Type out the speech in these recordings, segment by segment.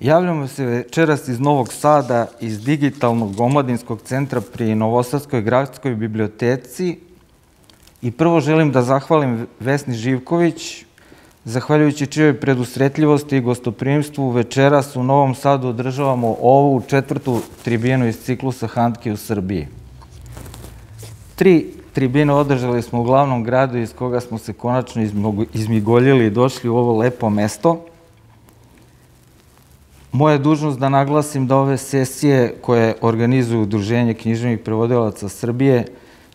Javljamo se večeras iz Novog Sada, iz digitalnog omladinskog centra pri Novosadskoj gradskoj biblioteci i prvo želim da zahvalim Vesni Živković, zahvaljujući čijoj predusretljivosti i gostoprimstvu večeras u Novom Sadu održavamo ovu četvrtu tribinu iz ciklusa Handke u Srbiji. Tri tribine održali smo u glavnom gradu iz koga smo se konačno izmigoljili i došli u ovo lepo mesto – Moja je dužnost da naglasim da ove sesije koje organizuju Udruženje književnih prevodilaca Srbije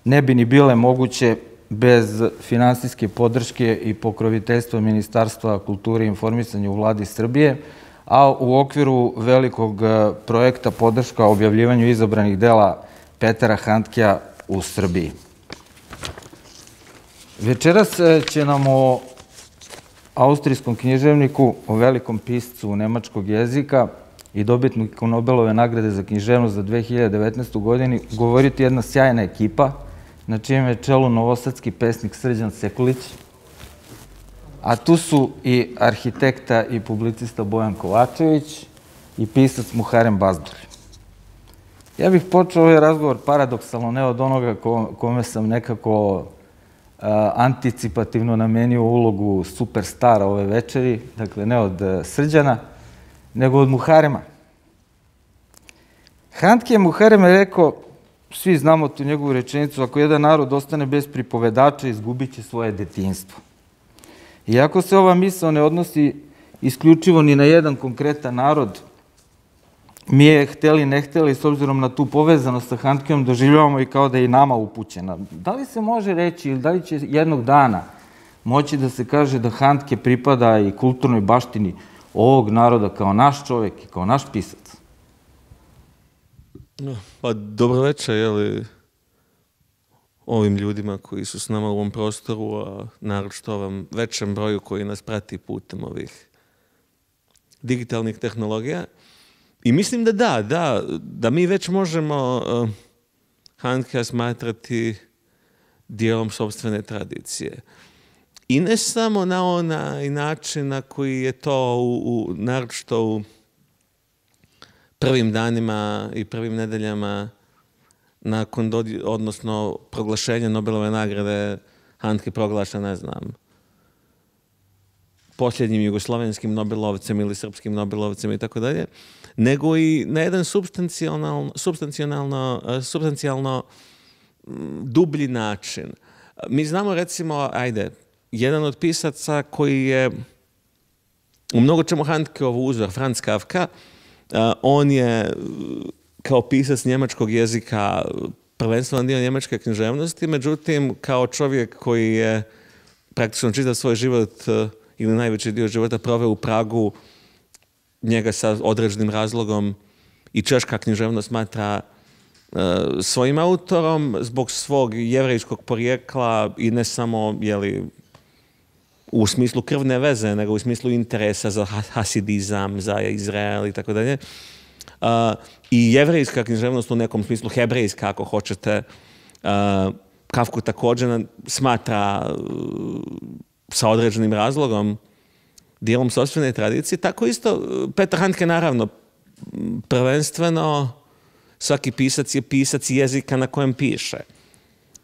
ne bi ni bile moguće bez finansijske podrške i pokroviteljstva Ministarstva kulture i informisanja u vladi Srbije, a u okviru velikog e, projekta podrška objavljivanju izabranih dela Petera Handkija u Srbiji. Večeras e, će nam o austrijskom književniku, o velikom piscu nemačkog jezika i dobitniku Nobelove nagrade za književnost za 2019. godini govoriti jedna sjajna ekipa, na čijem je čelu novosadski pesnik Srđan Sekulić, a tu su i arhitekta i publicista Bojan Kovačević i pisac Muharem Bazdulj. Ja bih počeo ovaj razgovor paradoksalno, ne od onoga kome sam nekako anticipativno namenio ulogu superstara ove večeri, dakle ne od e, Srđana, nego od Muharema. Handke je rekao, svi znamo tu njegovu rečenicu, ako jedan narod ostane bez pripovedača, izgubit će svoje detinstvo. Iako se ova misla ne odnosi isključivo ni na jedan konkretan narod, mi je hteli, ne hteli, s obzirom na tu povezanost sa Handkejom, doživljavamo i kao da je i nama upućena. Da li se može reći ili da li će jednog dana moći da se kaže da Handke pripada i kulturnoj baštini ovog naroda kao naš čovek i kao naš pisac? Pa dobro večer, jeli, ovim ljudima koji su s nama u ovom prostoru, a naročito ovom većem broju koji nas prati putem ovih digitalnih tehnologija. I mislim da da, da, da mi već možemo uh, Handke smatrati dijelom sobstvene tradicije. I ne samo na onaj način na koji je to u, u naročito u prvim danima i prvim nedeljama nakon, dodi, odnosno proglašenja Nobelove nagrade Handke proglaša, ne znam, posljednjim jugoslovenskim Nobelovcem ili srpskim Nobelovcem i tako dalje nego i na jedan substancijalno, substancijalno, substancijalno mm, dublji način. Mi znamo recimo, ajde, jedan od pisaca koji je u mnogo čemu Handkeov uzor, Franz Kafka, eh, on je kao pisac njemačkog jezika prvenstveno dio njemačke književnosti, međutim, kao čovjek koji je praktično čitav svoj život ili najveći dio života proveo u Pragu, njega sa određenim razlogom i češka književnost smatra e, svojim autorom zbog svog jevrejskog porijekla i ne samo jeli, u smislu krvne veze, nego u smislu interesa za hasidizam, za Izrael i tako dalje. I jevrejska književnost u nekom smislu, hebrejska ako hoćete, uh, Kafku također smatra uh, sa određenim razlogom dijelom sobstvene tradicije. Tako isto Petar Handke naravno prvenstveno svaki pisac je pisac jezika na kojem piše.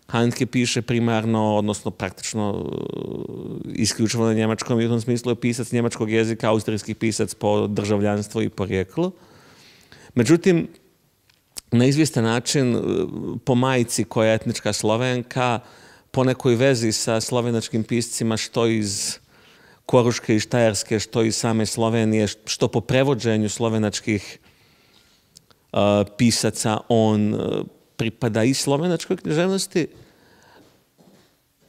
Handke piše primarno, odnosno praktično isključivo na njemačkom i u tom smislu je pisac njemačkog jezika, austrijski pisac po državljanstvu i porijeklu. Međutim, na izvjestan način po majici koja je etnička slovenka, po nekoj vezi sa slovenačkim piscima što iz Koruške i Štajerske, što i same Slovenije, što po prevođenju slovenačkih uh, pisaca on pripada i slovenačkoj književnosti,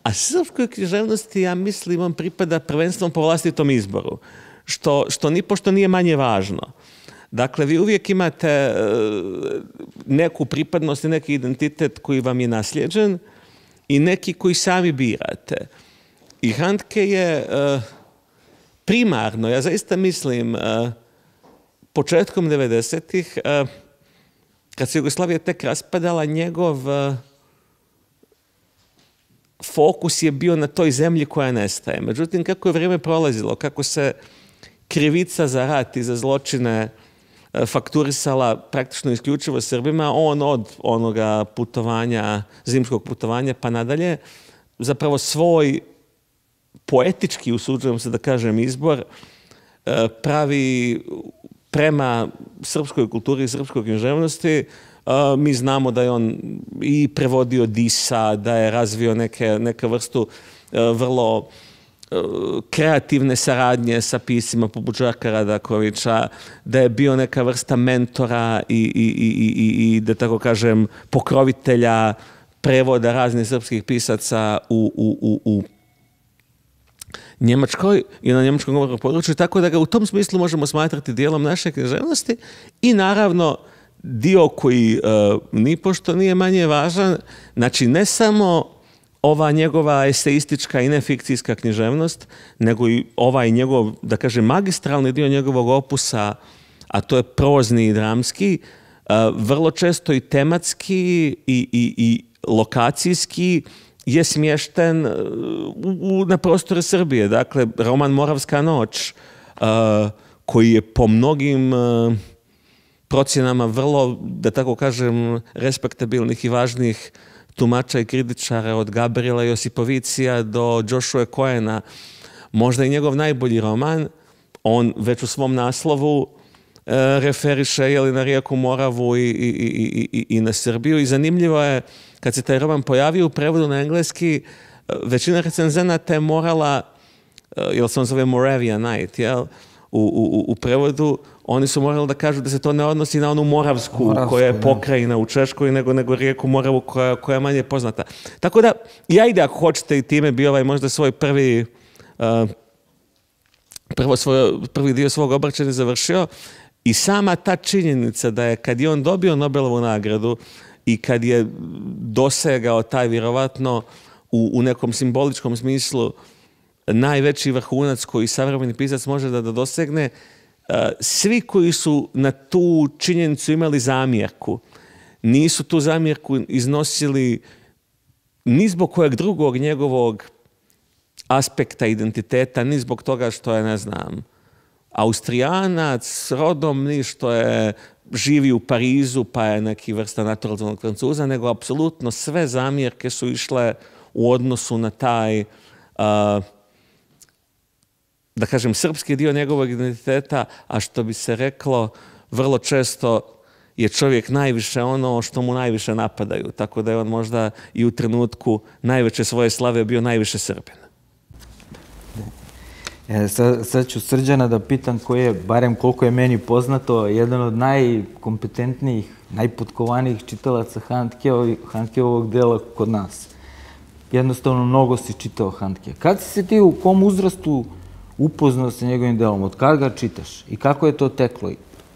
a srpskoj književnosti, ja mislim, on pripada prvenstvom po vlastitom izboru, što, što ni pošto nije manje važno. Dakle, vi uvijek imate uh, neku pripadnost i neki identitet koji vam je nasljeđen i neki koji sami birate. I Handke je uh, primarno, ja zaista mislim, uh, početkom 90-ih, uh, kad se Jugoslavija tek raspadala, njegov uh, fokus je bio na toj zemlji koja nestaje. Međutim, kako je vrijeme prolazilo, kako se krivica za rat i za zločine e, fakturisala praktično isključivo Srbima, on od onoga putovanja, zimskog putovanja pa nadalje, zapravo svoj poetički, usuđujem se da kažem, izbor e, pravi prema srpskoj kulturi i srpskoj književnosti. Mi znamo da je on i prevodio Disa, da je razvio neke, neke vrstu vrlo kreativne saradnje sa pisima poput Žarka Radakovića, da je bio neka vrsta mentora i, i, i, i da tako kažem, pokrovitelja prevoda raznih srpskih pisaca u, u, u, u Njemačkoj i na njemačkom govornom području, tako da ga u tom smislu možemo smatrati dijelom naše književnosti. I naravno dio koji uh, ni pošto nije manje važan, znači ne samo ova njegova eseistička i nefikcijska književnost, nego i ovaj njegov, da kažem, magistralni dio njegovog opusa, a to je prozni i dramski, uh, vrlo često i tematski i, i, i lokacijski je smješten uh, u, na prostore Srbije. Dakle, roman Moravska noć, uh, koji je po mnogim uh, procjenama vrlo, da tako kažem, respektabilnih i važnih tumača i kritičara od Gabriela Josipovicija do Joshua Coena, možda i njegov najbolji roman, on već u svom naslovu e, referiše jeli, na rijeku Moravu i, i, i, i na Srbiju. I zanimljivo je kad se taj roman pojavio u prevodu na engleski, većina recenzenata je morala, e, jel se on zove Moravia Night, jel, u, u, u prevodu, oni su morali da kažu da se to ne odnosi na onu Moravsku, Moravsku koja je da. pokrajina u Češkoj, nego, nego rijeku Moravu koja, koja je manje poznata. Tako da, ja ide ako hoćete i time bi ovaj možda svoj prvi uh, prvo svoj, prvi dio svog obraćanja završio i sama ta činjenica da je kad je on dobio Nobelovu nagradu i kad je dosegao taj vjerovatno u, u nekom simboličkom smislu najveći vrhunac koji savremeni pisac može da, da dosegne, svi koji su na tu činjenicu imali zamjerku, nisu tu zamjerku iznosili ni zbog kojeg drugog njegovog aspekta identiteta, ni zbog toga što je, ne znam, Austrijanac, rodom, ni što je živi u Parizu, pa je neki vrsta naturalnog francuza, nego apsolutno sve zamjerke su išle u odnosu na taj uh, da kažem, srpski dio njegovog identiteta, a što bi se reklo, vrlo često je čovjek najviše ono što mu najviše napadaju. Tako da je on možda i u trenutku najveće svoje slave bio najviše Srbin. E, sad, ću Srđana da pitam koji je, barem koliko je meni poznato, jedan od najkompetentnijih, najpotkovanijih čitalaca Handkeovog dela kod nas. Jednostavno, mnogo si čitao Handke. Kad si se ti u kom uzrastu upoznao sa njegovim delom, od kada ga čitaš i kako je to teklo?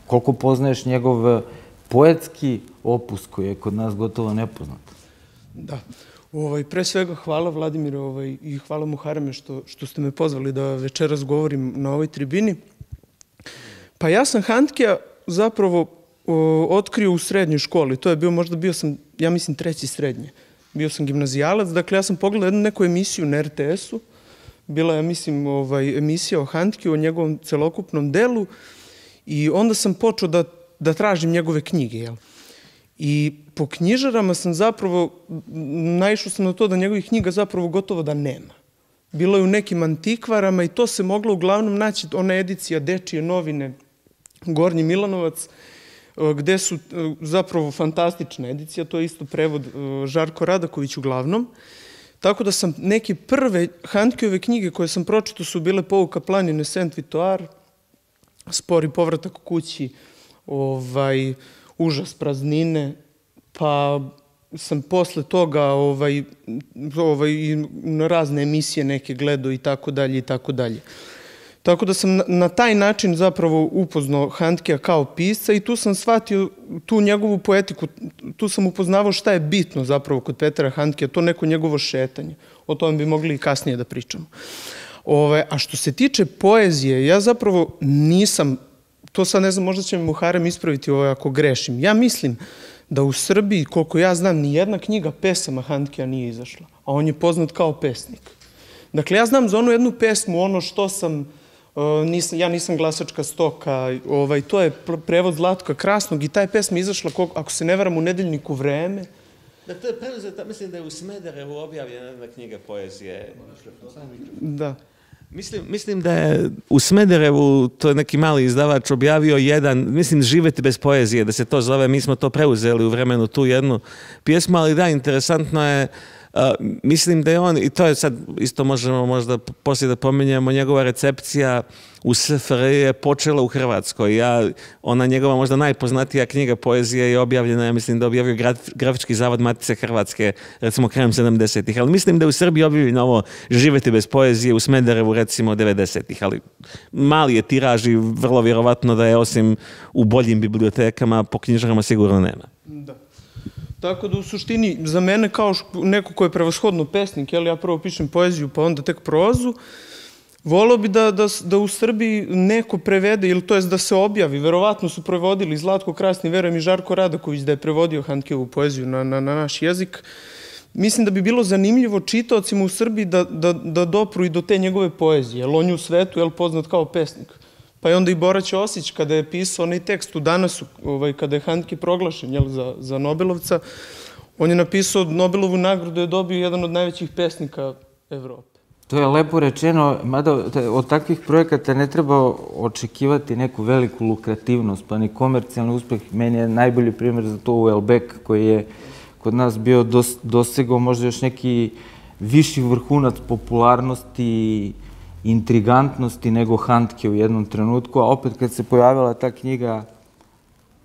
Koliko poznaješ njegov poetski opus koji je kod nas gotovo nepoznat? Da. Ovaj, pre svega hvala Vladimir ovaj, i hvala Muhareme što, što ste me pozvali da večeras govorim na ovoj tribini. Pa ja sam Handkija zapravo o, otkrio u srednjoj školi. To je bio, možda bio sam, ja mislim, treći srednje. Bio sam gimnazijalac, dakle ja sam pogledao jednu neku emisiju na RTS-u bila je, mislim, ovaj, emisija o Handke, o njegovom celokupnom delu i onda sam počeo da, da tražim njegove knjige, jel? I po knjižarama sam zapravo, naišao sam na to da njegovih knjiga zapravo gotovo da nema. Bilo je u nekim antikvarama i to se moglo uglavnom naći, ona edicija Dečije novine, Gornji Milanovac, gde su zapravo fantastična edicija, to je isto prevod Žarko Radaković uglavnom. Tako da sam neke prve Handkeove knjige koje sam pročito su bile Pouka planine Saint Vitoar, Spori povratak kući, ovaj, Užas praznine, pa sam posle toga ovaj, ovaj, razne emisije neke gledao i tako dalje i tako dalje. Tako da sam na, na taj način zapravo upoznao Handkea kao pisca i tu sam shvatio tu njegovu poetiku, tu sam upoznavao šta je bitno zapravo kod Petra Handkea, to neko njegovo šetanje. O tome bi mogli i kasnije da pričamo. Ove, a što se tiče poezije, ja zapravo nisam, to sad ne znam, možda će mi Muharem ispraviti ovo ako grešim. Ja mislim da u Srbiji, koliko ja znam, ni jedna knjiga pesama Handkea nije izašla, a on je poznat kao pesnik. Dakle, ja znam za onu jednu pesmu, ono što sam Uh, nisam, ja nisam glasačka stoka, ovaj, to je prevod Zlatka Krasnog i ta je pesma izašla, ako se ne varam, u nedeljniku Vreme. Da, to je preuzeta, mislim da je u Smederevu objavljena jedna knjiga poezije. Da. Mislim, mislim da je u Smederevu, to je neki mali izdavač, objavio jedan, mislim, Živeti bez poezije, da se to zove, mi smo to preuzeli u vremenu tu jednu pjesmu, ali da, interesantno je, mislim da je on, i to je sad, isto možemo možda poslije da pominjamo, njegova recepcija u SFRJ je počela u Hrvatskoj. Ja, ona njegova možda najpoznatija knjiga poezije je objavljena, ja mislim da objavio graf, Grafički zavod Matice Hrvatske, recimo krajem 70-ih, ali mislim da je u Srbiji objavljeno ovo Živeti bez poezije, u Smederevu recimo 90-ih, ali mali je tiraž i vrlo vjerovatno da je osim u boljim bibliotekama po knjižarama sigurno nema. Da. Tako da u suštini za mene kao neko ko je prevashodno pesnik, jel, ja prvo pišem poeziju pa onda tek prozu, Volao bi da, da, da u Srbiji neko prevede, ili to jest da se objavi. Verovatno su prevodili Zlatko Krasni, verujem i Žarko Radaković da je prevodio Handkevu poeziju na, na, na naš jezik. Mislim da bi bilo zanimljivo čitaocima u Srbiji da, da, da dopru i do te njegove poezije, jer on je u svetu je poznat kao pesnik. Pa je onda i Bora Ćosić, kada je pisao onaj tekst u Danasu, ovaj, kada je Handke proglašen jel, za, za Nobelovca, on je napisao Nobelovu nagradu je dobio jedan od najvećih pesnika Evrope. To je lepo rečeno, mada od takvih projekata ne treba očekivati neku veliku lukrativnost, pa ni komercijalni uspeh. Meni je najbolji primjer za to u Elbek, koji je kod nas bio dos, dosegao možda još neki viši vrhunac popularnosti, intrigantnosti nego Handke u jednom trenutku, a opet kad se pojavila ta knjiga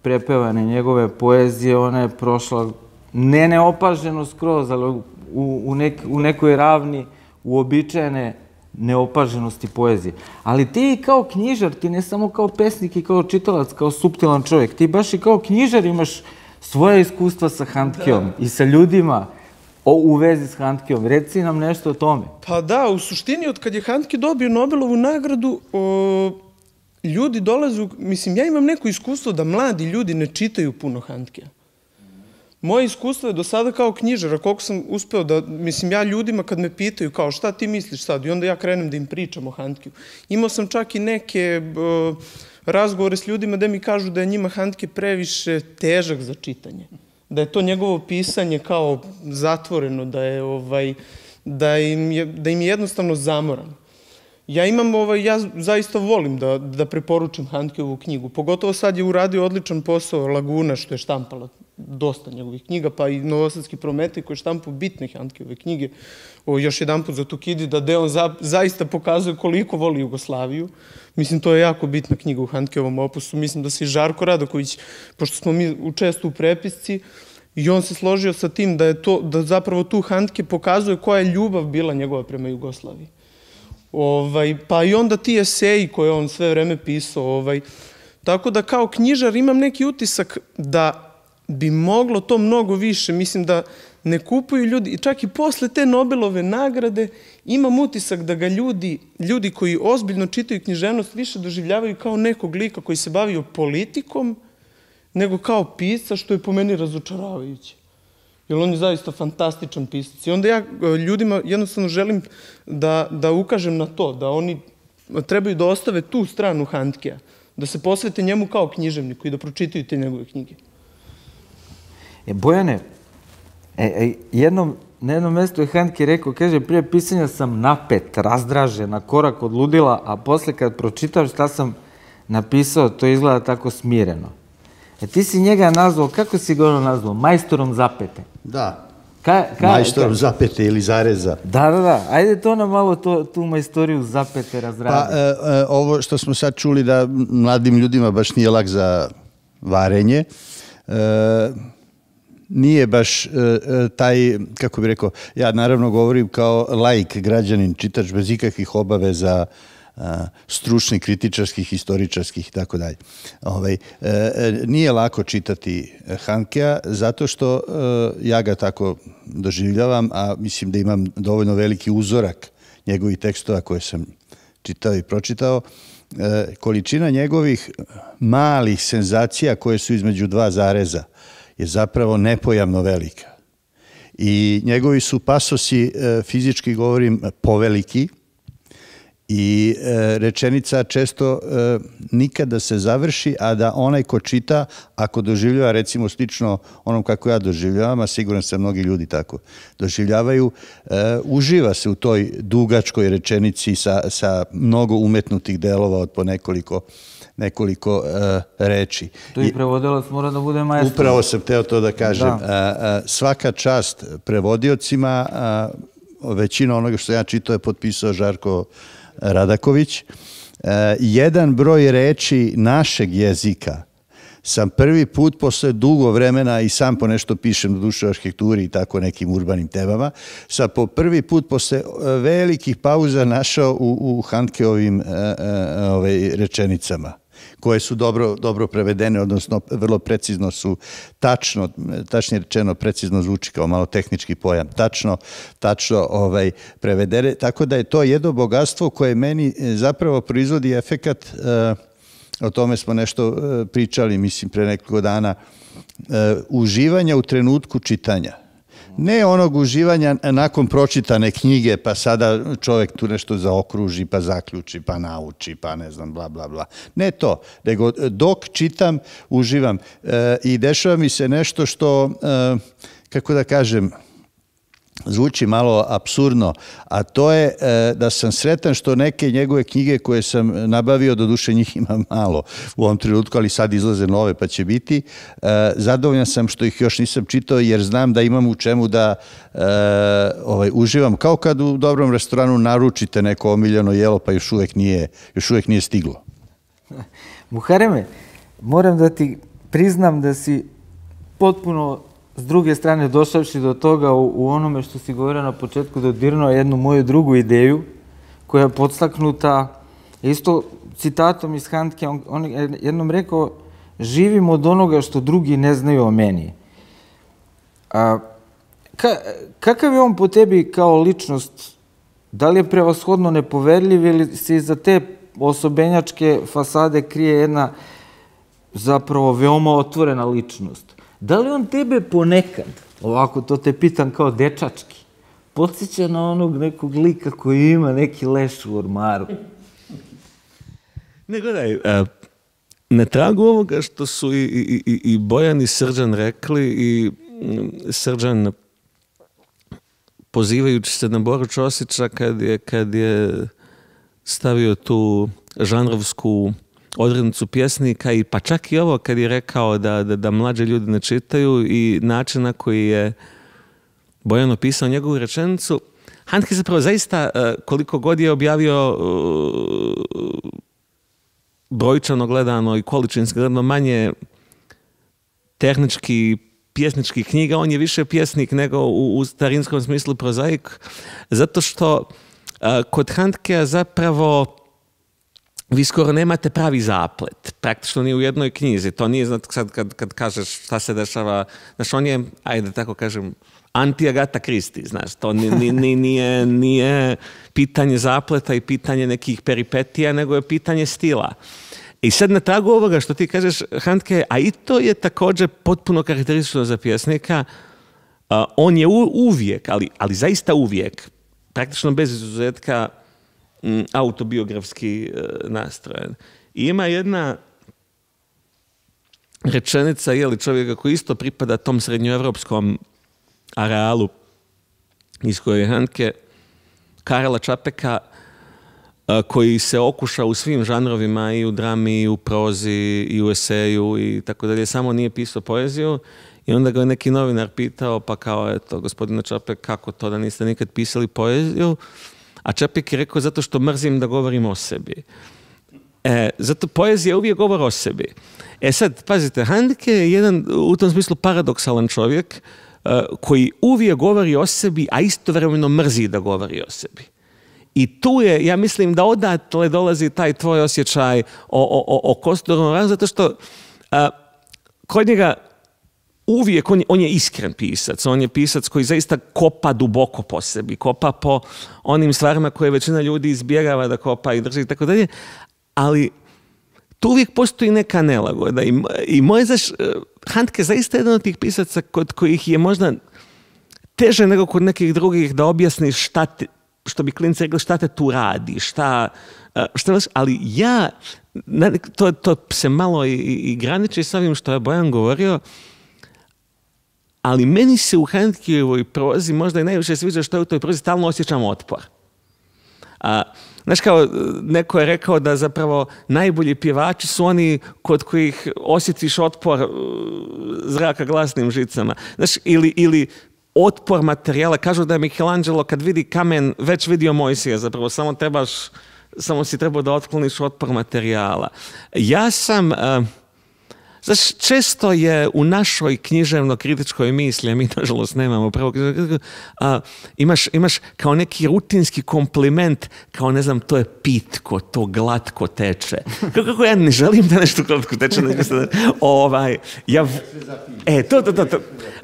prepevane njegove poezije, ona je prošla ne neopaženo skroz, ali u, u, nek, u nekoj ravni uobičajene neopaženosti poezije. Ali ti kao knjižar, ti ne samo kao pesnik i kao čitalac, kao suptilan čovjek, ti baš i kao knjižar imaš svoje iskustva sa Handkeom da. i sa ljudima o, u vezi s Handkeom. Reci nam nešto o tome. Pa da, u suštini od kad je Handke dobio Nobelovu nagradu, o, ljudi dolazu, mislim, ja imam neko iskustvo da mladi ljudi ne čitaju puno Handkea. Moje iskustvo je do sada kao knjižara, koliko sam uspeo da, mislim, ja ljudima kad me pitaju kao šta ti misliš sad i onda ja krenem da im pričam o Handkiju. Imao sam čak i neke uh, razgovore s ljudima da mi kažu da je njima Handke previše težak za čitanje. Da je to njegovo pisanje kao zatvoreno, da je ovaj, da im je, da im je jednostavno zamoran. Ja imam, ovaj, ja zaista volim da, da preporučim Handkeovu knjigu. Pogotovo sad je uradio odličan posao Laguna, što je štampala dosta njegovih knjiga, pa i Novosadski Prometej koji štampu bitne Handkeove knjige. O, još jedan put za Tukidi, da Deon za, zaista pokazuje koliko voli Jugoslaviju. Mislim, to je jako bitna knjiga u Handkeovom opusu. Mislim da se i Žarko Radoković, pošto smo mi često u prepisci, I on se složio sa tim da je to, da zapravo tu Handke pokazuje koja je ljubav bila njegova prema Jugoslaviji. Ovaj, pa i onda ti eseji koje on sve vreme pisao. Ovaj, tako da kao knjižar imam neki utisak da bi moglo to mnogo više. Mislim da ne kupuju ljudi, čak i posle te Nobelove nagrade imam utisak da ga ljudi, ljudi koji ozbiljno čitaju književnost više doživljavaju kao nekog lika koji se bavio politikom, nego kao pisca, što je po meni razočaravajuće jer on je zaista fantastičan pisac. I onda ja e, ljudima jednostavno želim da, da ukažem na to, da oni trebaju da ostave tu stranu Handkeja, da se posvete njemu kao književniku i da pročitaju te njegove knjige. E, Bojane, e, e, jednom, na jednom mestu je Handke rekao, kaže, prije pisanja sam napet, razdražen, na korak od ludila, a posle kad pročitaš šta sam napisao, to izgleda tako smireno. E ti si njega nazvao, kako si ga ono nazvao? Majstorom zapete. Da. Ka, ka, Majstorom ka... zapete ili zareza. Da, da, da. Ajde to nam malo to, tu majstoriju zapete razradi. Pa, e, e, ovo što smo sad čuli da mladim ljudima baš nije lak za varenje, e, nije baš e, e taj, kako bih rekao, ja naravno govorim kao laik, građanin, čitač bez ikakvih obaveza, stručnih, kritičarskih, historičarskih i tako dalje. Ovaj, e, e, nije lako čitati Hankea zato što e, ja ga tako doživljavam, a mislim da imam dovoljno veliki uzorak njegovih tekstova koje sam čitao i pročitao. Količina njegovih malih senzacija koje su između dva zareza je zapravo nepojavno velika. I njegovi su pasosi, fizički govorim, poveliki, I e, rečenica često e, nikada se završi, a da onaj ko čita, ako doživljava recimo slično onom kako ja doživljavam, a siguran sam mnogi ljudi tako doživljavaju, e, uživa se u toj dugačkoj rečenici sa, sa mnogo umetnutih delova od po nekoliko nekoliko uh, reči. To i prevodilac mora da bude majstor. Upravo sam teo to da kažem. Da. Uh, uh, svaka čast prevodiocima, većina onoga što ja čitao je potpisao Žarko Radaković. Jedan broj reči našeg jezika sam prvi put posle dugo vremena i sam po nešto pišem do duše arhitekturi i tako nekim urbanim temama, sam po prvi put posle velikih pauza našao u, u Handkeovim ove, rečenicama koje su dobro, dobro prevedene, odnosno vrlo precizno su, tačno, tačnije rečeno, precizno zvuči kao malo tehnički pojam, tačno, tačno ovaj, prevedene, tako da je to jedno bogatstvo koje meni e, zapravo proizvodi efekat, uh, o tome smo nešto uh, pričali, mislim, pre nekoliko dana, uživanja u trenutku čitanja Ne onog uživanja nakon pročitane knjige, pa sada čovek tu nešto zaokruži, pa zaključi, pa nauči, pa ne znam, bla, bla, bla. Ne to, nego dok čitam, uživam. E, I dešava mi se nešto što, e, kako da kažem, zvuči malo absurdno, a to je e, da sam sretan što neke njegove knjige koje sam nabavio, do duše njih ima malo u ovom trenutku, ali sad izlaze nove pa će biti. E, zadovoljan sam što ih još nisam čitao jer znam da imam u čemu da e, ovaj, uživam. Kao kad u dobrom restoranu naručite neko omiljeno jelo pa još uvek nije, još uvek nije stiglo. Muhareme, moram da ti priznam da si potpuno s druge strane, došavši do toga u, onome što si govorio na početku, dodirnuo jednu moju drugu ideju, koja je podstaknuta isto citatom iz Handke, on, on jednom rekao, živim od onoga što drugi ne znaju o meni. A, ka, kakav je on po tebi kao ličnost? Da li je prevashodno nepoverljiv ili se iza te osobenjačke fasade krije jedna zapravo veoma otvorena ličnost? Da li on tebe ponekad, ovako to te pitam kao dečački, podsjeća na onog nekog lika koji ima neki leš u ormaru? Ne, gledaj, uh, na tragu ovoga što su i, i, i, i Bojan i Srđan rekli i mm, Srđan pozivajući se na Boru Čosića kad je, kad je stavio tu žanrovsku odrednicu pjesnika i pa čak i ovo kad je rekao da, da, da mlađe ljudi ne čitaju i način na koji je Bojan opisao njegovu rečenicu, Handke zapravo zaista e, koliko god je objavio e, brojčano gledano i količinski gledano manje tehnički pjesničkih knjiga, on je više pjesnik nego u, u starinskom smislu prozaik, zato što e, kod Handkea zapravo vi skoro nemate pravi zaplet. Praktično ni u jednoj knjizi. To nije, znate, sad kad, kad kažeš šta se dešava, znaš, on je, ajde tako kažem, anti-Agata Kristi, znaš, to ni, ni, nije, nije pitanje zapleta i pitanje nekih peripetija, nego je pitanje stila. I sad na tragu ovoga što ti kažeš, Handke, a i to je također potpuno karakteristično za pjesnika, uh, on je u, uvijek, ali, ali zaista uvijek, praktično bez izuzetka, autobiografski e, nastrojen. I ima jedna rečenica je li čovjeka koji isto pripada tom srednjoevropskom arealu iz koje je Hanke Karela Čapeka e, koji se okuša u svim žanrovima i u drami i u prozi i u eseju i tako dalje, samo nije pisao poeziju i onda ga je neki novinar pitao pa kao eto gospodine Čapek kako to da niste nikad pisali poeziju A Čapek je rekao zato što mrzim da govorim o sebi. E, zato poezija uvijek govori o sebi. E sad, pazite, Handke je jedan u tom smislu paradoksalan čovjek uh, koji uvijek govori o sebi, a istovremeno mrzi da govori o sebi. I tu je, ja mislim da odatle dolazi taj tvoj osjećaj o, o, o, o zato što uh, kod njega uvijek, on je, on je iskren pisac, on je pisac koji zaista kopa duboko po sebi, kopa po onim stvarima koje većina ljudi izbjegava da kopa i drži i tako dalje, ali tu uvijek postoji neka nelagoda. I, i moj zaš, Handke zaista jedan od tih pisaca kod kojih je možda teže nego kod nekih drugih da objasniš šta, te, što bi klinci rekli, šta te tu radi, šta, e, šta ali ja, to, to se malo i, i graniči s ovim što je Bojan govorio, ali meni se u Handkijevoj prozi možda i najviše sviđa što je u toj prozi stalno osjećam otpor. A, Znaš kao, neko je rekao da zapravo najbolji pjevači su oni kod kojih osjetiš otpor uh, zraka glasnim žicama. Znaš, ili, ili otpor materijala. Kažu da je Michelangelo kad vidi kamen već vidio Mojsija, zapravo samo trebaš, samo si trebao da otkloniš otpor materijala. Ja sam... Uh, Znaš, često je u našoj književno-kritičkoj misli, a mi nažalost nemamo pravo a, imaš, imaš kao neki rutinski kompliment, kao ne znam, to je pitko, to glatko teče. Kako ja ne želim da nešto glatko teče, nego da, ovaj, ja, e, to, to, to, to.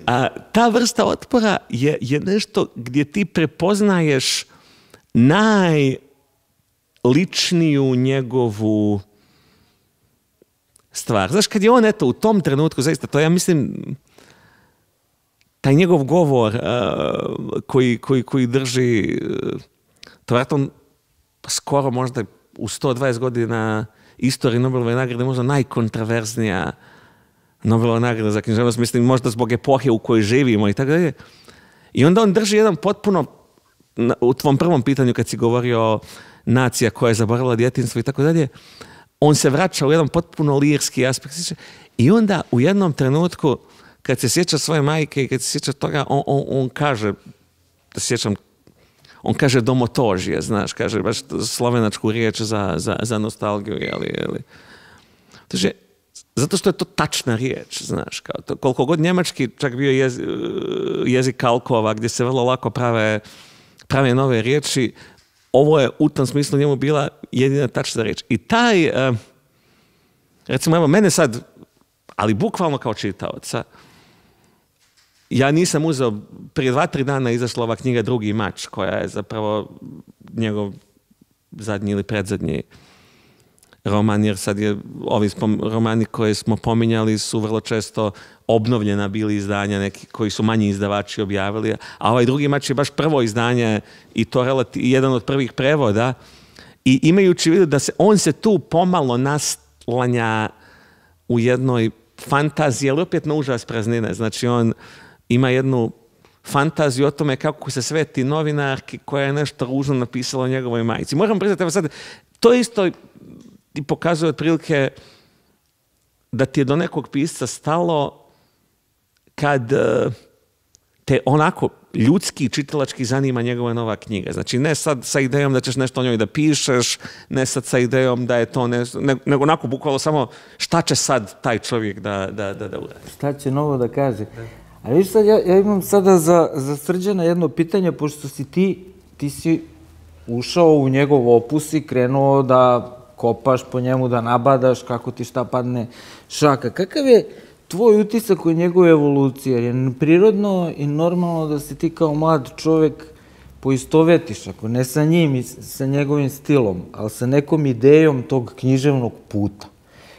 A, ta vrsta otpora je, je nešto gdje ti prepoznaješ najličniju njegovu stvar. Znaš, kad je on, eto, u tom trenutku, zaista, to ja mislim, taj njegov govor uh, koji, koji, koji drži, uh, to vratno skoro možda u 120 godina istoriji Nobelove nagrade možda najkontraverznija Nobelova nagrada za književnost, mislim možda zbog epohe u kojoj živimo i tako dalje. I onda on drži jedan potpuno, u tvom prvom pitanju kad si govorio nacija koja je zaboravila djetinstvo i tako dalje, on se vraća u jedan potpuno lirski aspekt. I onda u jednom trenutku, kad se sjeća svoje majke i kad se sjeća toga, on, on, on kaže, da sjećam, on kaže domotožije, znaš, kaže baš slovenačku riječ za, za, za nostalgiju, jeli, jeli. Takže, zato što je to tačna riječ, znaš, kao to, koliko god njemački čak bio jez, jezik kalkova, gdje se vrlo lako prave, prave nove riječi, ovo je u tom smislu njemu bila jedina tačna reč. I taj, uh, recimo, evo, mene sad, ali bukvalno kao čitaoca, ja nisam uzeo, prije dva, tri dana izašla ova knjiga Drugi mač, koja je zapravo njegov zadnji ili predzadnji roman, jer sad je ovi romani koje smo pominjali su vrlo često obnovljena bili izdanja neki koji su manji izdavači objavili, a ovaj drugi mač je baš prvo izdanje i to relati, jedan od prvih prevoda i imajući vidu da se on se tu pomalo naslanja u jednoj fantaziji, ali opet na užas praznine. Znači on ima jednu fantaziju o tome kako se sveti novinarki koja je nešto ružno napisala o njegovoj majici. Moram priznati, evo sad, to isto ti pokazuje otprilike da ti je do nekog pisca stalo kad e, te onako ljudski čitalački zanima njegova nova knjiga. Znači ne sad sa idejom da ćeš nešto o njoj da pišeš, ne sad sa idejom da je to, ne, nego onako bukvalo samo šta će sad taj čovjek da, da, da, da uradi. Šta će novo da kaže. A viš sad, ja, ja imam sada za, za Srđana jedno pitanje, pošto si ti, ti si ušao u njegov opus i krenuo da kopaš po njemu, da nabadaš kako ti šta padne šaka. Kakav je tvoj utisak o njegove evolucije? Jer je prirodno i normalno da se ti kao mlad čovek poistovetiš, ako ne sa njim i sa njegovim stilom, ali sa nekom idejom tog književnog puta.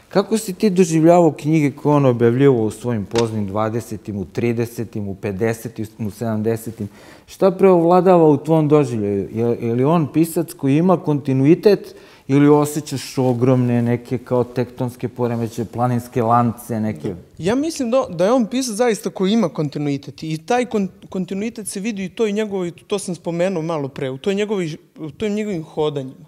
Kako si ti doživljavao knjige koje on objavljivo u svojim poznim 20. u 30. u 50. u 70. Šta preovladava u tvom doživljaju? Je, je li on pisac koji ima kontinuitet ili osjećaš ogromne neke kao tektonske poremeće, planinske lance, neke... Ja mislim da, da je on pisac zaista koji ima kontinuitet i taj kon, kontinuitet se vidi i to i njegovi, to sam spomenuo malo pre, u toj njegovi, u toj njegovim hodanjima.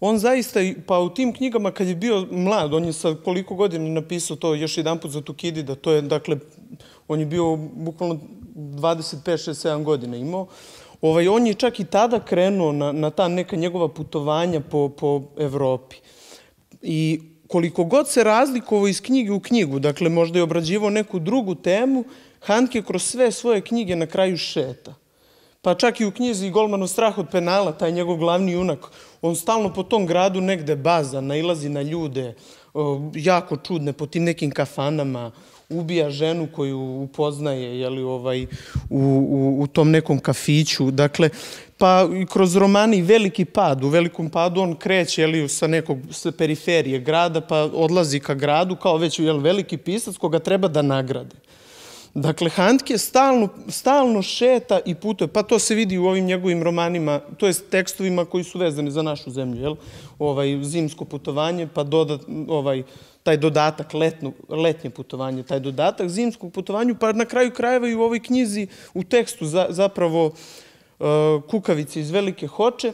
On zaista, pa u tim knjigama kad je bio mlad, on je sa koliko godina napisao to još jedan put za Tukidida, to je, dakle, on je bio bukvalno 25, 6, 7 godina imao, Ovaj, on je čak i tada krenuo na, na ta neka njegova putovanja po, po Evropi. I koliko god se razlikovao iz knjige u knjigu, dakle možda je obrađivao neku drugu temu, Handke kroz sve svoje knjige na kraju šeta. Pa čak i u knjizi Golmanov strah od penala, taj njegov glavni junak, on stalno po tom gradu negde baza, nailazi na ljude, jako čudne po tim nekim kafanama, ubija ženu koju upoznaje jeli, ovaj, u, u, u tom nekom kafiću. Dakle, pa i kroz romani Veliki pad. U Velikom padu on kreće jeli, sa nekog sa periferije grada, pa odlazi ka gradu kao već jel, veliki pisac koga treba da nagrade. Dakle, Handke stalno, stalno šeta i putuje, pa to se vidi u ovim njegovim romanima, to je tekstovima koji su vezani za našu zemlju, jel? Ovaj, zimsko putovanje, pa dodat, ovaj, taj dodatak, letno, letnje putovanje, taj dodatak zimskog putovanju, pa na kraju krajeva i u ovoj knjizi, u tekstu za, zapravo uh, Kukavice iz Velike Hoče,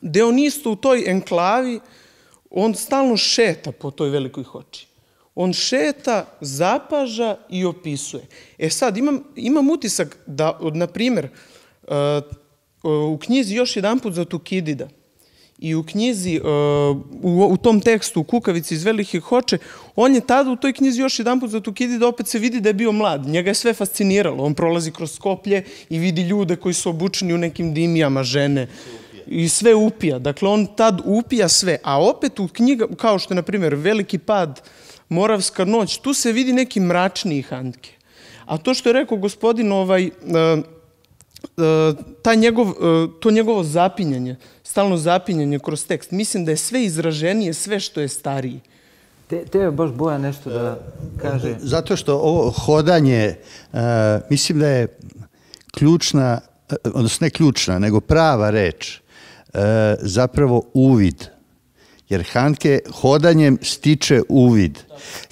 gde on isto u toj enklavi, on stalno šeta po toj Velikoj Hoči. On šeta, zapaža i opisuje. E sad, imam, imam utisak da, na primer, uh, u knjizi još jedan put za Tukidida, i u knjizi, uh, u, tom tekstu, u Kukavici iz Velike Hoče, on je tada u toj knjizi još jedan put za Tukidi da opet se vidi da je bio mlad. Njega je sve fasciniralo. On prolazi kroz Skoplje i vidi ljude koji su obučeni u nekim dimijama, žene. I sve upija. Dakle, on tad upija sve. A opet u knjiga, kao što je, na primjer, Veliki pad, Moravska noć, tu se vidi neki mračniji Handke. A to što je rekao gospodin, ovaj, uh, ta njegov, to njegovo zapinjanje, stalno zapinjanje kroz tekst, mislim da je sve izraženije, sve što je stariji. Te, te je baš Boja nešto da kaže. Zato što ovo hodanje, mislim da je ključna, odnosno ne ključna, nego prava reč, zapravo uvid. Jer Hanke hodanjem stiče uvid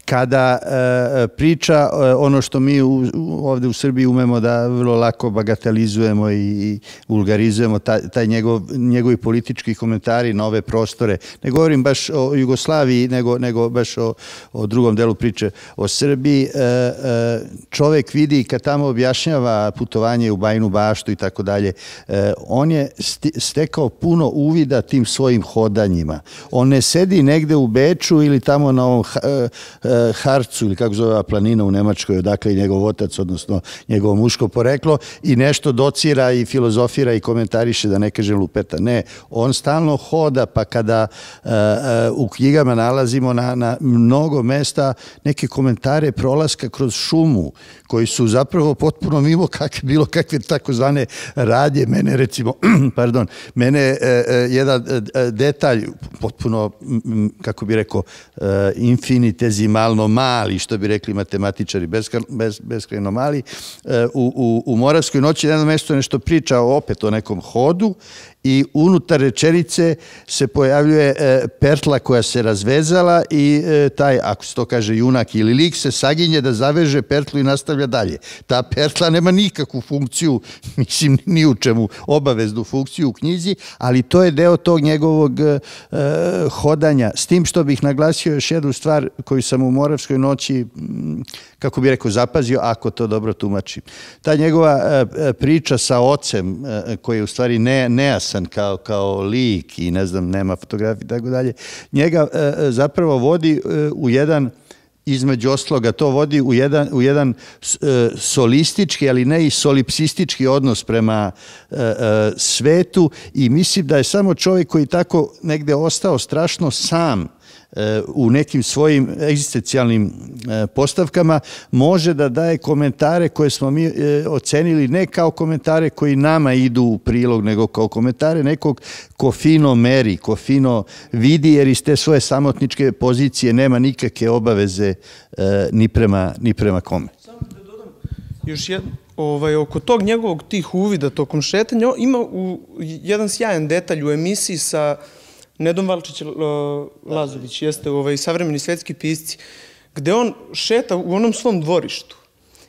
kada e, priča e, ono što mi u, ovde u Srbiji umemo da vrlo lako bagatelizujemo i, i vulgarizujemo, taj, taj njegov, njegovi politički komentari na ove prostore. Ne govorim baš o Jugoslaviji, nego, nego baš o, o drugom delu priče o Srbiji. E, e, čovek vidi kad tamo objašnjava putovanje u Bajnu baštu i tako dalje, e, on je stekao puno uvida tim svojim hodanjima. On ne sedi negde u Beču ili tamo na ovom e, Harcu ili kako zove planina u Nemačkoj, odakle je njegov otac, odnosno njegovo muško poreklo i nešto docira i filozofira i komentariše, da ne kažem lupeta. Ne, on stalno hoda, pa kada uh, u knjigama nalazimo na, na mnogo mesta neke komentare prolaska kroz šumu, koji su zapravo potpuno mimo kakve, bilo kakve takozvane radnje. Mene recimo, pardon, mene uh, jedan detalj potpuno, kako bi rekao, infinitezimal beskrajno mali, što bi rekli matematičari, beskrajno mali. E, u, u, u Moravskoj noći na jednom mestu nešto priča opet o nekom hodu i unutar rečenice se pojavljuje e, pertla koja se razvezala i e, taj, ako se to kaže junak ili lik, se saginje da zaveže pertlu i nastavlja dalje. Ta pertla nema nikakvu funkciju, mislim, ni u čemu obaveznu funkciju u knjizi, ali to je deo tog njegovog e, hodanja. S tim što bih naglasio još jednu stvar koju sam u Moravskoj noći, kako bih rekao, zapazio, ako to dobro tumačim. Ta njegova priča sa ocem, koji je u stvari ne, nejas jasan kao, kao lik i ne znam, nema fotografije i tako dalje, njega e, e, zapravo vodi e, u jedan između osloga to vodi u jedan, u jedan solistički, ali ne i solipsistički odnos prema svetu i mislim da je samo čovjek koji tako negde ostao strašno sam u nekim svojim egzistencijalnim e, postavkama može da daje komentare koje smo mi e, ocenili ne kao komentare koji nama idu u prilog, nego kao komentare nekog ko fino meri, ko fino vidi, jer iz te svoje samotničke pozicije nema nikakve obaveze e, ni prema, ni prema kome. Da još jedno, ovaj, oko tog njegovog tih uvida tokom šetanja, ima u, jedan sjajan detalj u emisiji sa Nedom Valčić Lazović jeste ovaj, savremeni svetski pisci, gde on šeta u onom svom dvorištu.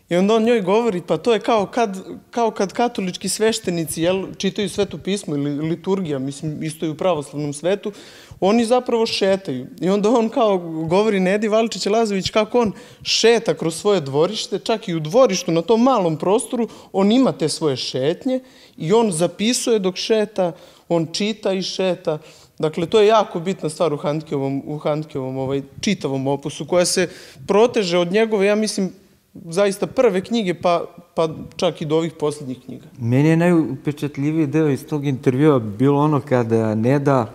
I onda on njoj govori, pa to je kao kad, kao kad katolički sveštenici jel, čitaju sveto pismo ili liturgija, mislim, isto i u pravoslavnom svetu, oni zapravo šetaju. I onda on kao govori Nedi Valčić Lazović kako on šeta kroz svoje dvorište, čak i u dvorištu na tom malom prostoru, on ima te svoje šetnje i on zapisuje dok šeta, on čita i šeta. Dakle, to je jako bitna stvar u Handkeovom, u Handkeovom ovaj, čitavom opusu, koja se proteže od njegove, ja mislim, zaista prve knjige, pa, pa čak i do ovih poslednjih knjiga. Meni je najupečatljiviji deo iz tog intervjua bilo ono kada Neda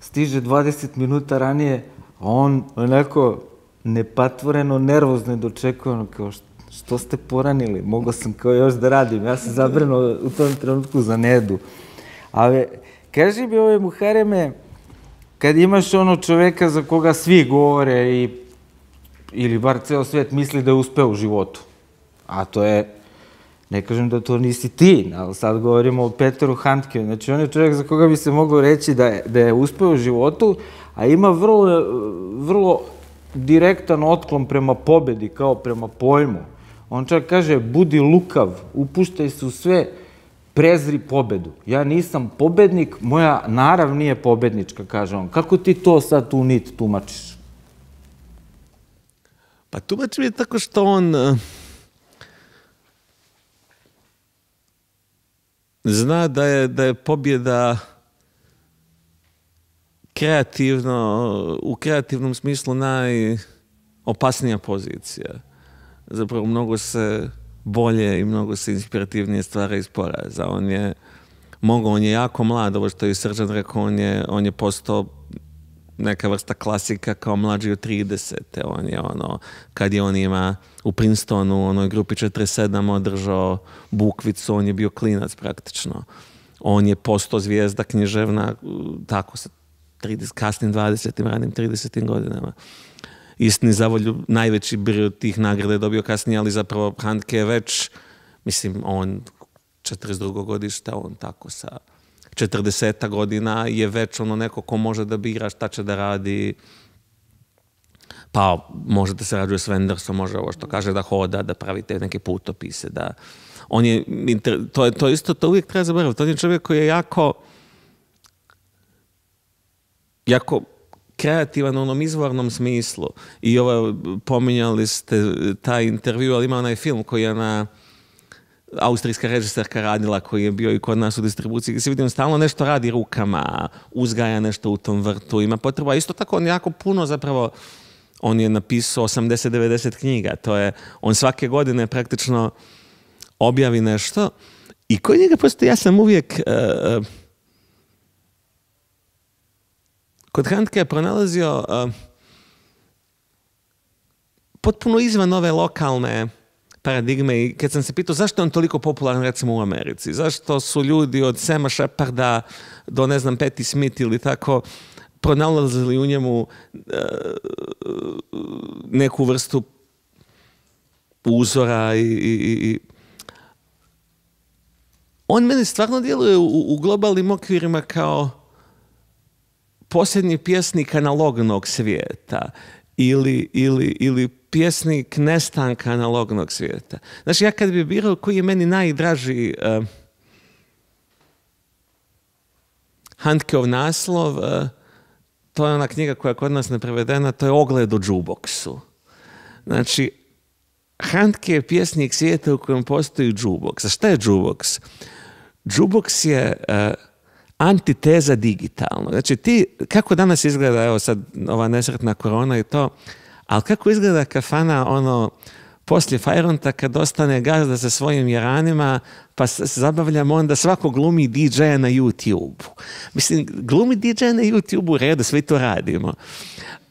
stiže 20 minuta ranije, a on onako nepatvoreno, nervozno dočekuje ono kao što ste poranili, mogao sam kao još da radim. Ja sam zabrenuo u tom trenutku za Nedu. Ali Kaži mi ove Muhareme, kad imaš ono čoveka za koga svi govore i ili bar ceo svet misli da je uspeo u životu. a to je, ne kažem da to nisi ti, ali sad govorimo o Peteru Handke, znači on je čovjek za koga bi se moglo reći da je, da je uspeo u životu, a ima vrlo, vrlo direktan otklon prema pobedi, kao prema pojmu. On čak kaže, budi lukav, upuštaj se u sve, prezri pobedu. Ja nisam pobednik, moja narav nije pobednička, kaže on. Kako ti to sad tu nit tumačiš? Pa tumačim je tako što on uh, zna da je, da je pobjeda kreativno, u kreativnom smislu najopasnija pozicija. Zapravo mnogo se bolje i mnogo se inspirativnije stvara iz poraza. On je mogao, on je jako mlad, ovo što je Srđan rekao, on je, on je postao neka vrsta klasika kao mlađi od 30. On je ono, kad je on ima u Princetonu, u onoj grupi 47 održao bukvicu, on je bio klinac praktično. On je postao zvijezda književna, tako sa 30, kasnim 20. ranim 30. godinama. Istini za volju, najveći broj tih nagrada je dobio kasnije, ali zapravo Handke je već, mislim, on 42. godišta, on tako sa 40 godina je već ono neko ko može da bira šta će da radi, pa može da se rađuje s Wendersom, može ovo što kaže da hoda, da pravi te neke putopise, da on je, to je to isto, to uvijek treba zaboraviti, on je čovjek koji je jako jako kreativan u onom izvornom smislu. I ovo, pominjali ste taj intervju, ali ima onaj film koji je na austrijska režiserka radila koji je bio i kod nas u distribuciji gdje se vidim stalno nešto radi rukama, uzgaja nešto u tom vrtu, ima potreba. Isto tako on jako puno zapravo on je napisao 80-90 knjiga. To je, on svake godine praktično objavi nešto i kod njega postoji, ja sam uvijek uh, kod Handke je pronalazio uh, potpuno izvan ove lokalne paradigme i kad sam se pitao zašto je on toliko popularan recimo u Americi, zašto su ljudi od Sema Sheparda do ne znam Patti Smith ili tako pronalazili u njemu uh, neku vrstu uzora i, i, i on meni stvarno djeluje u, u globalnim okvirima kao posljednji pjesnik analognog svijeta ili, ili, ili pjesnik nestanka analognog svijeta. Znači, ja kad bi birao koji je meni najdraži uh, Handkeov naslov, uh, to je ona knjiga koja je kod nas neprevedena, to je Ogled o džuboksu. Znači, Handke je pjesnik svijeta u kojem postoji džuboks. A šta je džuboks? Džuboks je uh, antiteza digitalno. Znači ti, kako danas izgleda, evo sad ova nesretna korona i to, ali kako izgleda kafana ono poslije Fajronta kad ostane gazda sa svojim jeranima, pa se zabavljamo onda svako glumi DJ-a na YouTube. Mislim, glumi DJ-a na YouTube u redu, svi to radimo.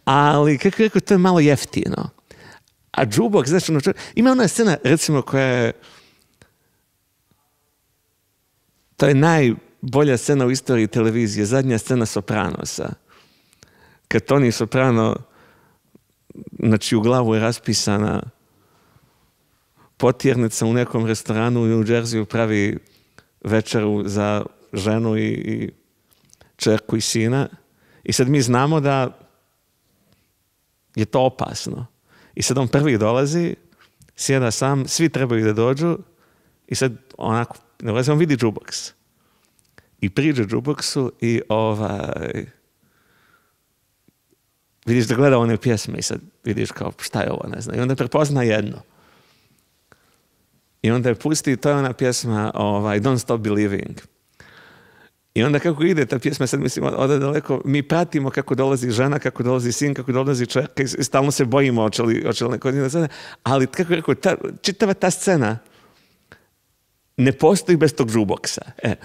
Ali, kako rekao, to je malo jeftino. A džubok, znači, ono, ima ona scena, recimo, koja je to je naj, bolja scena u istoriji televizije, zadnja scena Sopranosa. Kad Toni Soprano, znači u glavu je raspisana potjernica u nekom restoranu u New Jersey pravi večeru za ženu i, i čerku i sina. I sad mi znamo da je to opasno. I sad on prvi dolazi, sjeda sam, svi trebaju da dođu i sad onako, ne on vidi jukebox i priđe džuboksu i ovaj, vidiš da gleda one pjesme i sad vidiš kao šta je ovo, ne znam. I onda prepozna jedno. I onda je pusti, to je ona pjesma ovaj, Don't Stop Believing. I onda kako ide ta pjesma, sad mislim, ode daleko, mi pratimo kako dolazi žena, kako dolazi sin, kako dolazi čerka i stalno se bojimo hoće li, hoće li neko od ali kako rekao, ta, čitava ta scena ne postoji bez tog džuboksa. E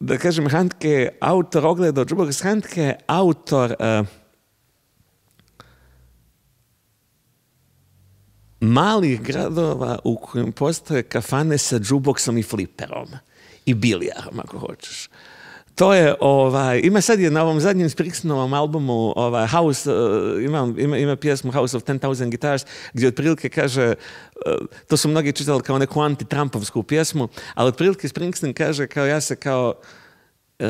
da kažem, Handke je autor ogleda od Jukebox. Handke je autor uh, malih gradova u kojem postoje kafane sa džuboksom i fliperom i bilijarom, ako hoćeš. To je, ovaj, ima sad je na ovom zadnjem Springsteenovom albumu ovaj, House, uh, ima, ima, ima pjesmu House of 10,000 Guitars, gdje otprilike kaže, uh, to su mnogi čitali kao neku anti-Trumpovsku pjesmu, ali otprilike Springsteen kaže kao ja se kao, uh,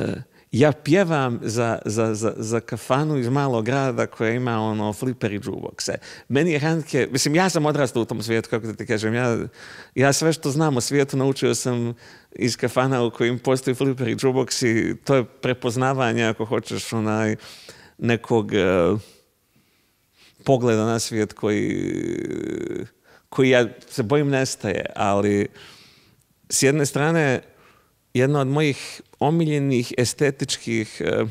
ja pjevam za, za, za, za kafanu iz malog grada koja ima ono fliper i jukeboxe. Meni je Handke, mislim ja sam odrastao u tom svijetu, kako da ti kažem, ja, ja sve što znam o svijetu naučio sam iz kafana u kojim postoji fliper i jukebox i to je prepoznavanje ako hoćeš onaj nekog uh, pogleda na svijet koji, koji ja se bojim nestaje, ali s jedne strane jedna od mojih omiljenih estetičkih e,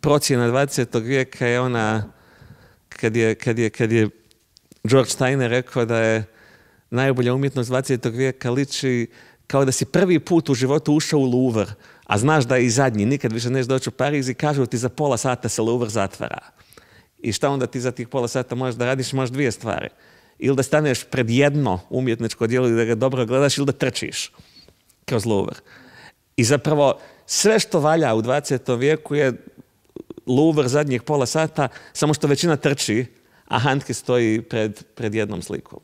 procjena 20. vijeka je ona kad je, kad je, kad je George Steiner rekao da je najbolja umjetnost 20. vijeka liči kao da si prvi put u životu ušao u Louvre, a znaš da je i zadnji, nikad više neš doći u Pariz i kažu ti za pola sata se Louvre zatvara. I šta onda ti za tih pola sata možeš da radiš? Možeš dvije stvari. Ili da staneš pred jedno umjetničko djelo i da ga dobro gledaš ili da trčiš kroz Louvre. I zapravo sve što valja u 20. vijeku je Louvre zadnjih pola sata, samo što većina trči, a Handke stoji pred, pred jednom slikom.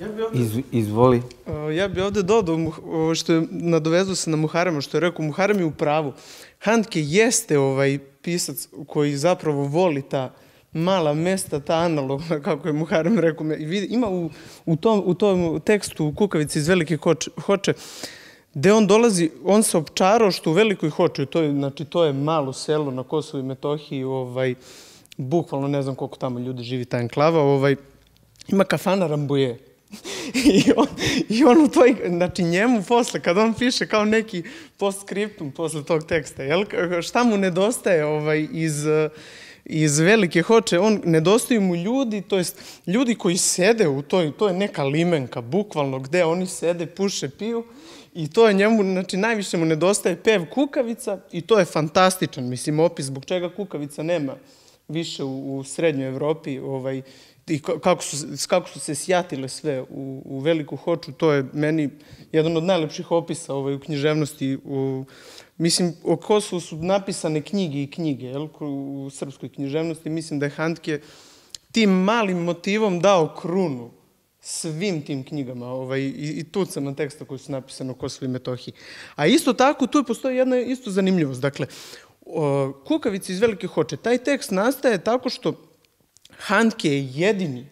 Ja bi ovde, Iz, izvoli. Ja bi ovde dodao što je nadovezao se na Muharama, što je rekao, Muharam je u pravu. Handke jeste ovaj pisac koji zapravo voli ta mala mesta, ta analogna, kako je Muharem rekao. Ima u, u, tom, u tom tekstu u Kukavici iz Velike hoče, hoče gde on dolazi, on se opčarao što u Velikoj Hoči, to je, znači, to je malo selo na Kosovo i Metohiji, ovaj, bukvalno ne znam koliko tamo ljudi živi ta enklava, ovaj, ima kafana Ramboje. I on, I on u toj, znači njemu posle, kad on piše kao neki postscriptum posle tog teksta, jel, šta mu nedostaje ovaj, iz, iz velike hoče, on nedostaju mu ljudi, to jest ljudi koji sede u toj, to je neka limenka, bukvalno, gde oni sede, puše, piju, I to je njemu, znači najviše mu nedostaje pev kukavica i to je fantastičan, mislim, opis zbog čega kukavica nema više u, u srednjoj Evropi, ovaj, i kako su, kako su se sjatile sve u, u veliku hoču, to je meni jedan od najlepših opisa ovaj, u književnosti. U, mislim, o Kosovu su napisane knjige i knjige jel, u srpskoj književnosti. Mislim da je Handke tim malim motivom dao krunu svim tim knjigama ovaj, i, i tucama teksta koji su napisane o Kosovo i Metohiji. A isto tako, tu postoji jedna isto zanimljivost. Dakle, o, Kukavici iz Velike hoče, taj tekst nastaje tako što Handke je jedini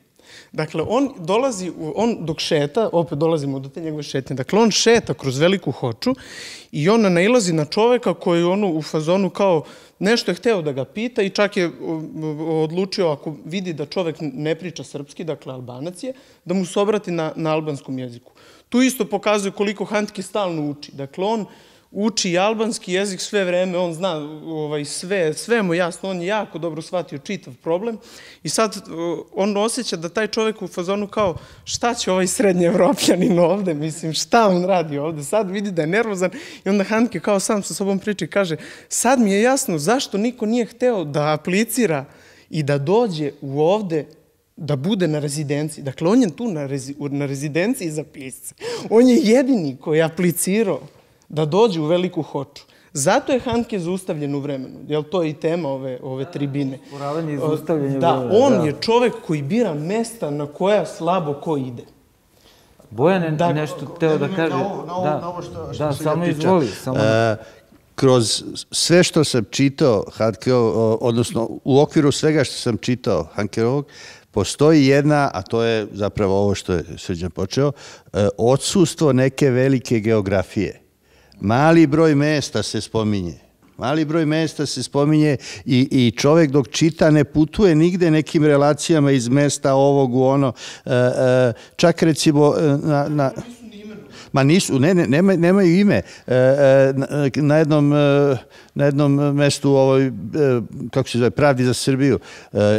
Dakle, on dolazi, on dok šeta, opet dolazimo do te njegove šetnje, dakle, on šeta kroz veliku hoču i on nailazi na čoveka koji ono u fazonu kao nešto je hteo da ga pita i čak je odlučio ako vidi da čovek ne priča srpski, dakle albanac je, da mu se obrati na, na albanskom jeziku. Tu isto pokazuje koliko Handke stalno uči. Dakle, on uči albanski jezik sve vreme, on zna ovaj, sve, sve mu jasno, on je jako dobro shvatio čitav problem i sad on osjeća da taj čovek u fazonu kao šta će ovaj srednji evropljanin ovde, mislim šta on radi ovde, sad vidi da je nervozan i onda Hanke kao sam sa sobom priča i kaže sad mi je jasno zašto niko nije hteo da aplicira i da dođe u ovde da bude na rezidenciji. Dakle, on je tu na, rezi, na rezidenciji za pisce. On je jedini koji je aplicirao da dođe u veliku hoču. Zato je Handke zaustavljen u vremenu. Jel to je i tema ove, ove tribine? Uravanje i zaustavljanje Da, on da. je čovek koji bira mesta na koja slabo ko ide. Bojan je da, nešto teo da kaže. Na ovo, na ovo, da, na ovo što, što da, samo izvoli. Samo... E, kroz sve što sam čitao Handkeo, odnosno u okviru svega što sam čitao Handkeovog, postoji jedna, a to je zapravo ovo što je Srđan počeo, e, odsustvo neke velike geografije. Mali broj mesta se spominje. Mali broj mesta se spominje i, i čovek dok čita ne putuje nigde nekim relacijama iz mesta ovog u ono. E, e, čak recimo e, na, na Ma nisu, ne, ne, nema, nemaju ime. E, e, na, jednom, e, na jednom mestu u ovoj, kako se zove, Pravdi za Srbiju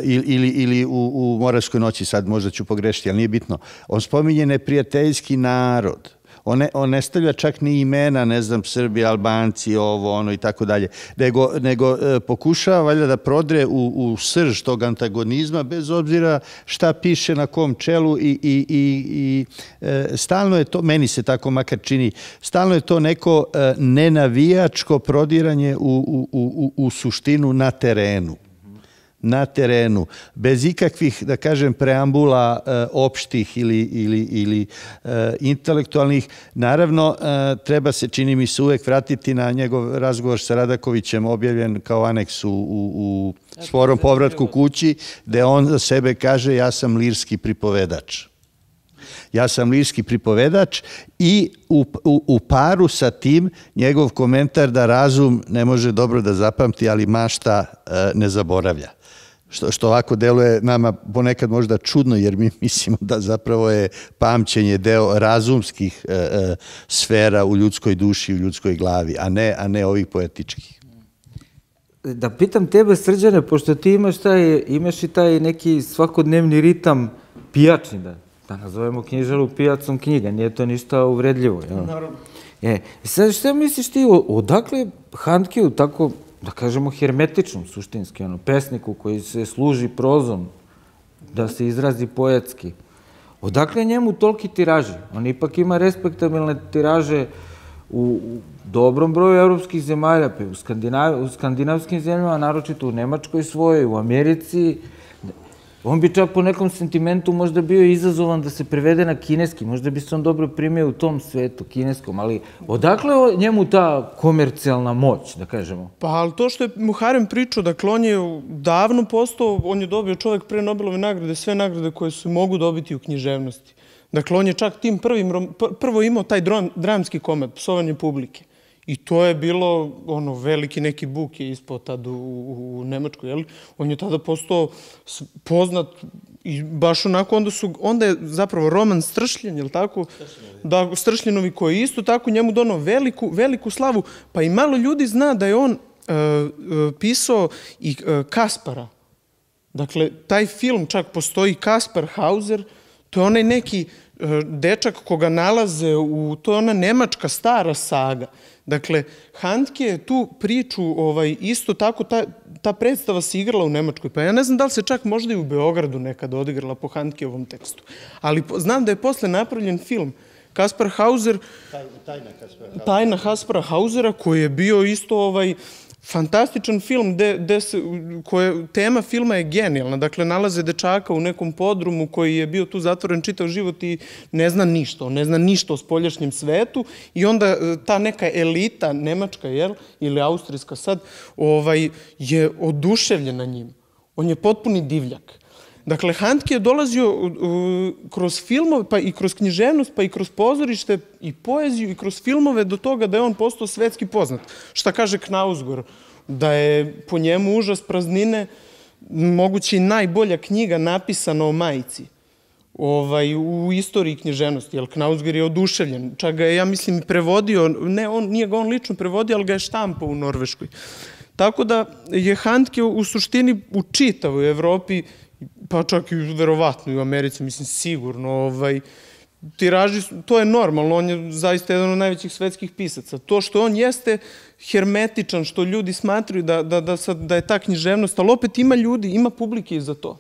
ili, ili u, u Moravskoj noći, sad možda ću pogrešiti, ali nije bitno. On spominje neprijateljski narod On ne, on ne stavlja čak ni imena, ne znam, Srbi, Albanci, ovo, ono i tako dalje, nego, nego e, pokušava valjda da prodre u, u srž tog antagonizma, bez obzira šta piše na kom čelu i, i, i, i e, stalno je to, meni se tako makar čini, stalno je to neko e, nenavijačko prodiranje u, u, u, u suštinu na terenu na terenu, bez ikakvih, da kažem, preambula e, opštih ili, ili, ili e, intelektualnih. Naravno, e, treba se, čini mi se, uvek vratiti na njegov razgovor sa Radakovićem, objavljen kao aneks u, u, u sporom povratku kući, gde on za sebe kaže ja sam lirski pripovedač. Ja sam lirski pripovedač i u, u, u paru sa tim njegov komentar da razum ne može dobro da zapamti, ali mašta e, ne zaboravlja što, što ovako deluje nama ponekad možda čudno, jer mi mislimo da zapravo je pamćenje deo razumskih e, e, sfera u ljudskoj duši, u ljudskoj glavi, a ne, a ne ovih poetičkih. Da pitam tebe, Srđane, pošto ti imaš, taj, imaš i taj neki svakodnevni ritam pijačni, da, da nazovemo knjižaru pijacom knjiga, nije to ništa uvredljivo. Jel? Naravno. E, sad šta misliš ti, odakle Handkiju tako da kažemo, hermetičnom, suštinski, ono, pesniku koji se služi prozom, da se izrazi poetski. Odakle njemu toliki tiraži? On ipak ima respektabilne tiraže u, u dobrom broju evropskih zemalja, pa u, Skandinav, u skandinavskim zemljama, naročito u Nemačkoj svojoj, u Americi, On bi čak po nekom sentimentu možda bio izazovan da se prevede na kineski, možda bi se on dobro primio u tom svetu, kineskom, ali odakle njemu ta komercijalna moć, da kažemo? Pa, ali to što je Muharem pričao, dakle, on je davno postao, on je dobio čovek pre Nobelove nagrade, sve nagrade koje se mogu dobiti u književnosti. Dakle, on je čak tim prvim, prvo imao taj dramski komad, psovanje publike. I to je bilo, ono, veliki neki buk je ispao tad u, u, u Nemačkoj, jel? On je tada postao poznat i baš onako, onda, su, onda je zapravo roman Stršljen, jel tako? Da, Stršljenovi koji je isto tako njemu donao veliku, veliku slavu, pa i malo ljudi zna da je on uh, uh, pisao i uh, Kaspara. Dakle, taj film čak postoji Kaspar Hauser, to je onaj neki uh, dečak koga nalaze u, to je ona nemačka stara saga Dakle, Handke je tu priču ovaj, isto tako, ta, ta predstava se igrala u Nemačkoj, pa ja ne znam da li se čak možda i u Beogradu nekada odigrala po Handkeovom tekstu. Ali znam da je posle napravljen film Kaspar Hauser, Tajna Kaspara, Tajna Kaspara Hausera, koji je bio isto ovaj, fantastičan film gde, gde se, koje, tema filma je genijalna. Dakle, nalaze dečaka u nekom podrumu koji je bio tu zatvoren čitav život i ne zna ništa. Ne zna ništa o spoljašnjem svetu i onda e, ta neka elita, nemačka, jel, ili austrijska sad, ovaj, je oduševljena njim. On je potpuni divljak. Dakle, Handke je dolazio uh, kroz filmove, pa i kroz književnost, pa i kroz pozorište i poeziju i kroz filmove do toga da je on postao svetski poznat. Šta kaže Knausgor? Da je po njemu užas praznine moguće i najbolja knjiga napisana o majici ovaj, u istoriji književnosti, jer Knausgor je oduševljen. Čak ga je, ja mislim, prevodio, ne, on, nije ga on lično prevodio, ali ga je štampao u Norveškoj. Tako da je Handke u suštini u čitavoj Evropi pa čak i verovatno i u Americi, mislim sigurno, ovaj, tiraži, to je normalno, on je zaista jedan od najvećih svetskih pisaca. To što on jeste hermetičan, što ljudi smatruju da, da, da, sad, da je ta književnost, ali opet ima ljudi, ima publike i za to.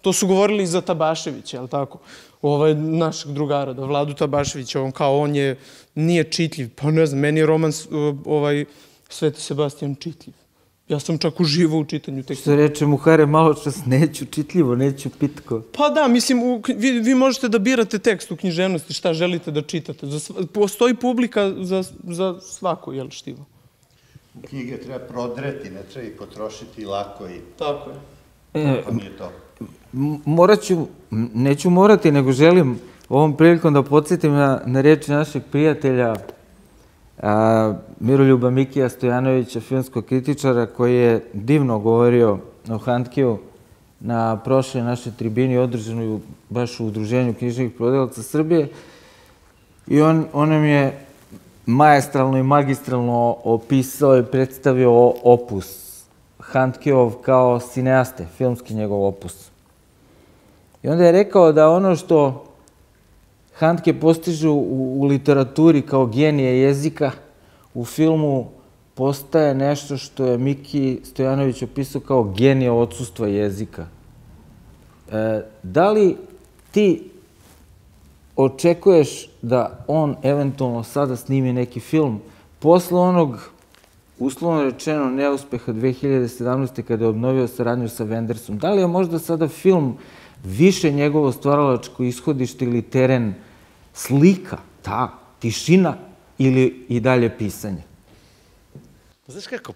To su govorili i za Tabaševića, je tako? Ovaj, našeg drugara, da Vladu Tabaševića, on kao, on je, nije čitljiv. Pa ne znam, meni je roman ovaj, Sveti Sebastian čitljiv. Ja sam čak uživao u čitanju teksta. Što reče Muhare malo čas, neću čitljivo, neću pitko. Pa da, mislim, u, vi, vi možete da birate tekst u književnosti, šta želite da čitate. Za, postoji publika za, za svako, jel, štivo. Knjige treba prodreti, ne treba ih potrošiti lako i... Tako je. E, Tako nije to. Morat ću, neću morati, nego želim ovom prilikom da podsjetim na, na reči našeg prijatelja a, Miroljuba Mikija Stojanovića, filmskog kritičara, koji je divno govorio o Handkiju na prošle naše tribini održanoj baš u Udruženju knjižnih prodelaca Srbije. I on, on nam je majestralno i magistralno opisao i predstavio opus Handkeov kao cineaste, filmski njegov opus. I onda je rekao da ono što Handke postižu u, u literaturi kao genije jezika, u filmu postaje nešto što je Miki Stojanović opisao kao genije odsustva jezika. E, da li ti očekuješ da on eventualno sada snimi neki film posle onog uslovno rečeno neuspeha 2017. kada je obnovio saradnju sa Wendersom. Da li je možda sada film više njegovo stvaralačko ishodište ili teren slika, ta tišina ili i dalje pisanje? Znaš kako,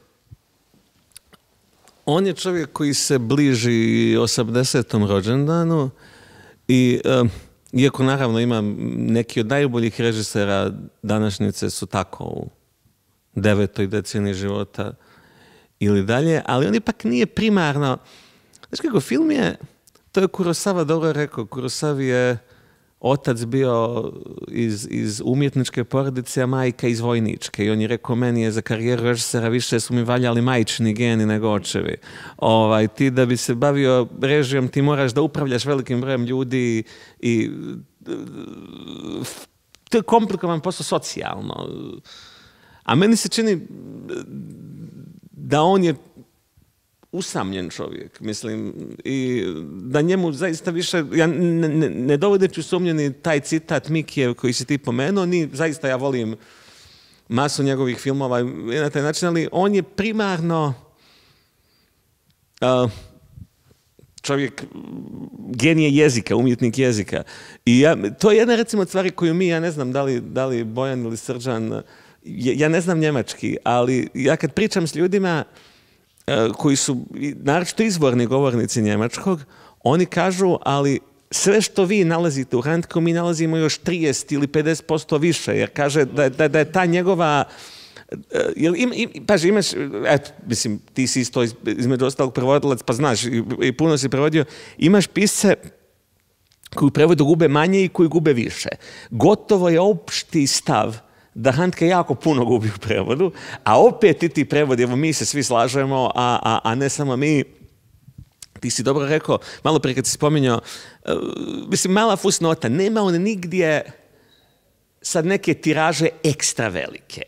on je čovjek koji se bliži 80. rođendanu i um, iako naravno ima neki od najboljih režisera današnjice su tako u devetoj deceni života ili dalje, ali on ipak nije primarno... Znaš kako, film je, to je Kurosawa dobro rekao, Kurosawa je otac bio iz, iz umjetničke porodice, a majka iz vojničke. I on je rekao, meni je za karijeru režisera više su mi valjali majčini geni nego očevi. Ovaj, ti da bi se bavio režijom, ti moraš da upravljaš velikim brojem ljudi i to je komplikovan posao socijalno. A meni se čini da on je usamljen čovjek, mislim, i da njemu zaista više, ja ne, ne, ne dovodeću sumnjeni taj citat Mikijev koji si ti pomenuo, ni zaista ja volim masu njegovih filmova na taj način, ali on je primarno uh, čovjek genije jezika, umjetnik jezika. I ja, to je jedna recimo od stvari koju mi, ja ne znam da li, da li Bojan ili Srđan, ja ne znam njemački, ali ja kad pričam s ljudima, koji su naročito izvorni govornici njemačkog, oni kažu, ali sve što vi nalazite u Handku, mi nalazimo još 30 ili 50% više, jer kaže da, da, da je ta njegova e, Jel im, im, paži, imaš, eto, mislim, ti si isto između ostalog prevodilac, pa znaš, i, i puno si prevodio, imaš pisce koji u prevodu gube manje i koji gube više. Gotovo je opšti stav da Handke jako puno gubi u prevodu, a opet i ti prevodi, evo mi se svi slažemo, a, a, a ne samo mi, ti si dobro rekao, malo prije kad si spominjao, uh, mislim, mala fusnota, nema on nigdje sad neke tiraže ekstra velike.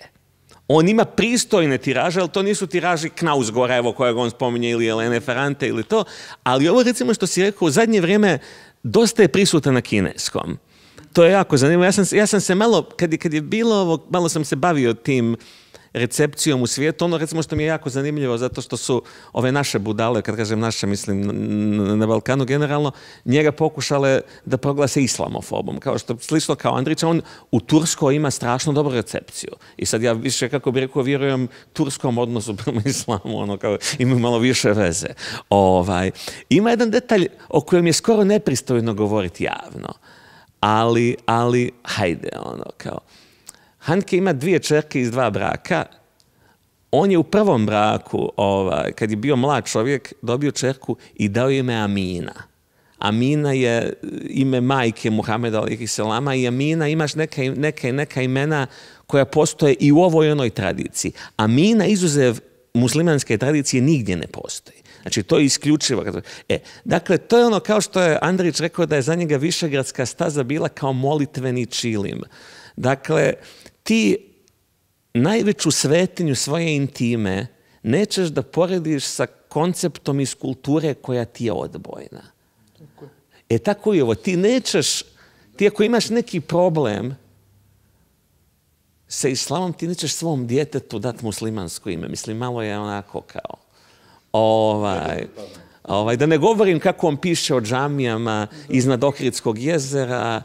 On ima pristojne tiraže, ali to nisu tiraži Knausgora, evo kojeg on spominje, ili Elene Ferrante ili to, ali ovo recimo što si rekao, u zadnje vrijeme dosta je prisutan na kineskom to je jako zanimljivo. Ja sam, ja sam se malo, kad, kad je bilo ovo, malo sam se bavio tim recepcijom u svijetu, ono recimo što mi je jako zanimljivo, zato što su ove naše budale, kad kažem naše, mislim na Balkanu generalno, njega pokušale da proglase islamofobom, kao što slično kao Andrića, on u Turskoj ima strašno dobru recepciju. I sad ja više, kako bih rekao, vjerujem turskom odnosu prema islamu, ono kao ima malo više veze. Ovaj. Ima jedan detalj o kojem je skoro nepristojno govoriti javno ali, ali, hajde, ono, kao. Hanke ima dvije čerke iz dva braka. On je u prvom braku, ovaj, kad je bio mlad čovjek, dobio čerku i dao ime Amina. Amina je ime majke Muhameda selama i Amina imaš neka, neka, neka imena koja postoje i u ovoj onoj tradiciji. Amina izuzev muslimanske tradicije nigdje ne postoji. Znači, to je isključivo. E, dakle, to je ono kao što je Andrić rekao da je za njega Višegradska staza bila kao molitveni čilim. Dakle, ti najveću svetinju svoje intime nećeš da porediš sa konceptom iz kulture koja ti je odbojna. E tako i ovo. Ti nećeš, ti ako imaš neki problem sa islamom, ti nećeš svom djetetu dati muslimansko ime. Mislim, malo je onako kao Ovaj, ovaj, da ne govorim kako on piše o džamijama iznad Ohridskog jezera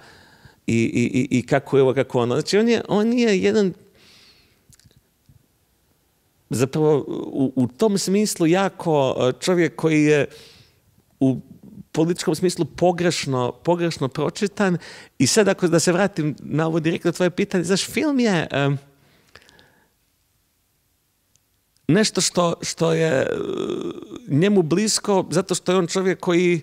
i, i, i kako je ovo, kako ono. Znači, on je, on je jedan zapravo u, u tom smislu jako e, čovjek koji je u političkom smislu pogrešno, pogrešno pročitan. I sad ako da se vratim na ovo direktno tvoje pitanje, znaš, film je... Um, nešto što, što je e, njemu blisko, zato što je on čovjek koji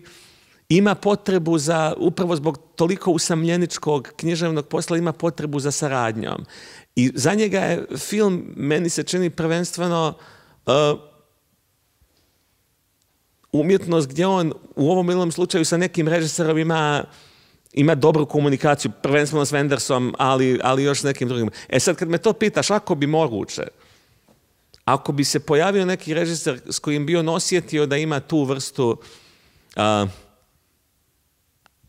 ima potrebu za, upravo zbog toliko usamljeničkog književnog posla, ima potrebu za saradnjom. I za njega je film, meni se čini prvenstveno uh, umjetnost gdje on u ovom ilom slučaju sa nekim režiserom ima ima dobru komunikaciju, prvenstveno s Wendersom, ali, ali još nekim drugim. E sad, kad me to pitaš, ako bi moguće, ako bi se pojavio neki režiser s kojim bi on osjetio da ima tu vrstu a,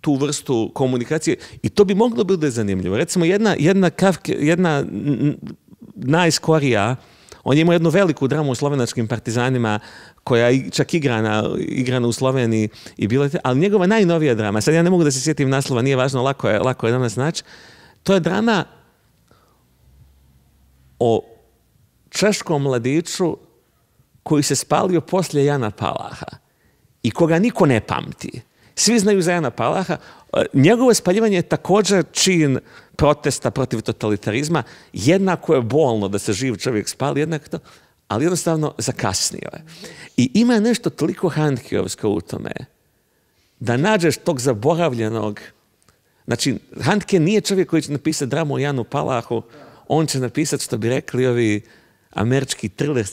tu vrstu komunikacije i to bi moglo biti zanimljivo. Recimo, jedna, jedna, kavke, jedna najskorija, on je imao jednu veliku dramu u slovenačkim partizanima koja čak igrana, igrana u Sloveniji i bilo ali njegova najnovija drama, sad ja ne mogu da se sjetim naslova, nije važno, lako je, lako je danas naći, to je drama o češkom mladiću koji se spalio poslije Jana Palaha i koga niko ne pamti. Svi znaju za Jana Palaha. Njegovo spaljivanje je također čin protesta protiv totalitarizma. Jednako je bolno da se živ čovjek spali, jednako to, ali jednostavno zakasnio je. I ima nešto toliko Handkeovsko u tome da nađeš tog zaboravljenog Znači, Handke nije čovjek koji će napisati dramu o Janu Palahu, on će napisati, što bi rekli ovi američki thriller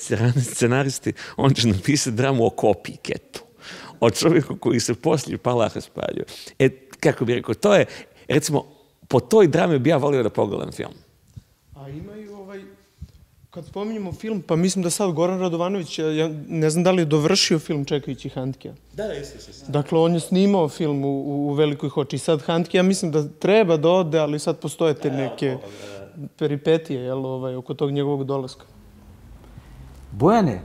scenaristi, on će napisati dramu o copycatu. O čovjeku koji se poslije Palaha spaljuje. E, kako bi rekao, to je, recimo, po toj drami bi ja volio da pogledam film. A imaju ovaj, kad spominjemo film, pa mislim da sad Goran Radovanović, ja ne znam da li je dovršio film čekajući Handkija. Da, da, jeste, jeste. Dakle, on je snimao film u, u Velikoj hoči. Sad Handke, ja mislim da treba da ode, ali sad postoje te neke peripetije, jel, ovaj, oko tog njegovog dolaska. Bojane,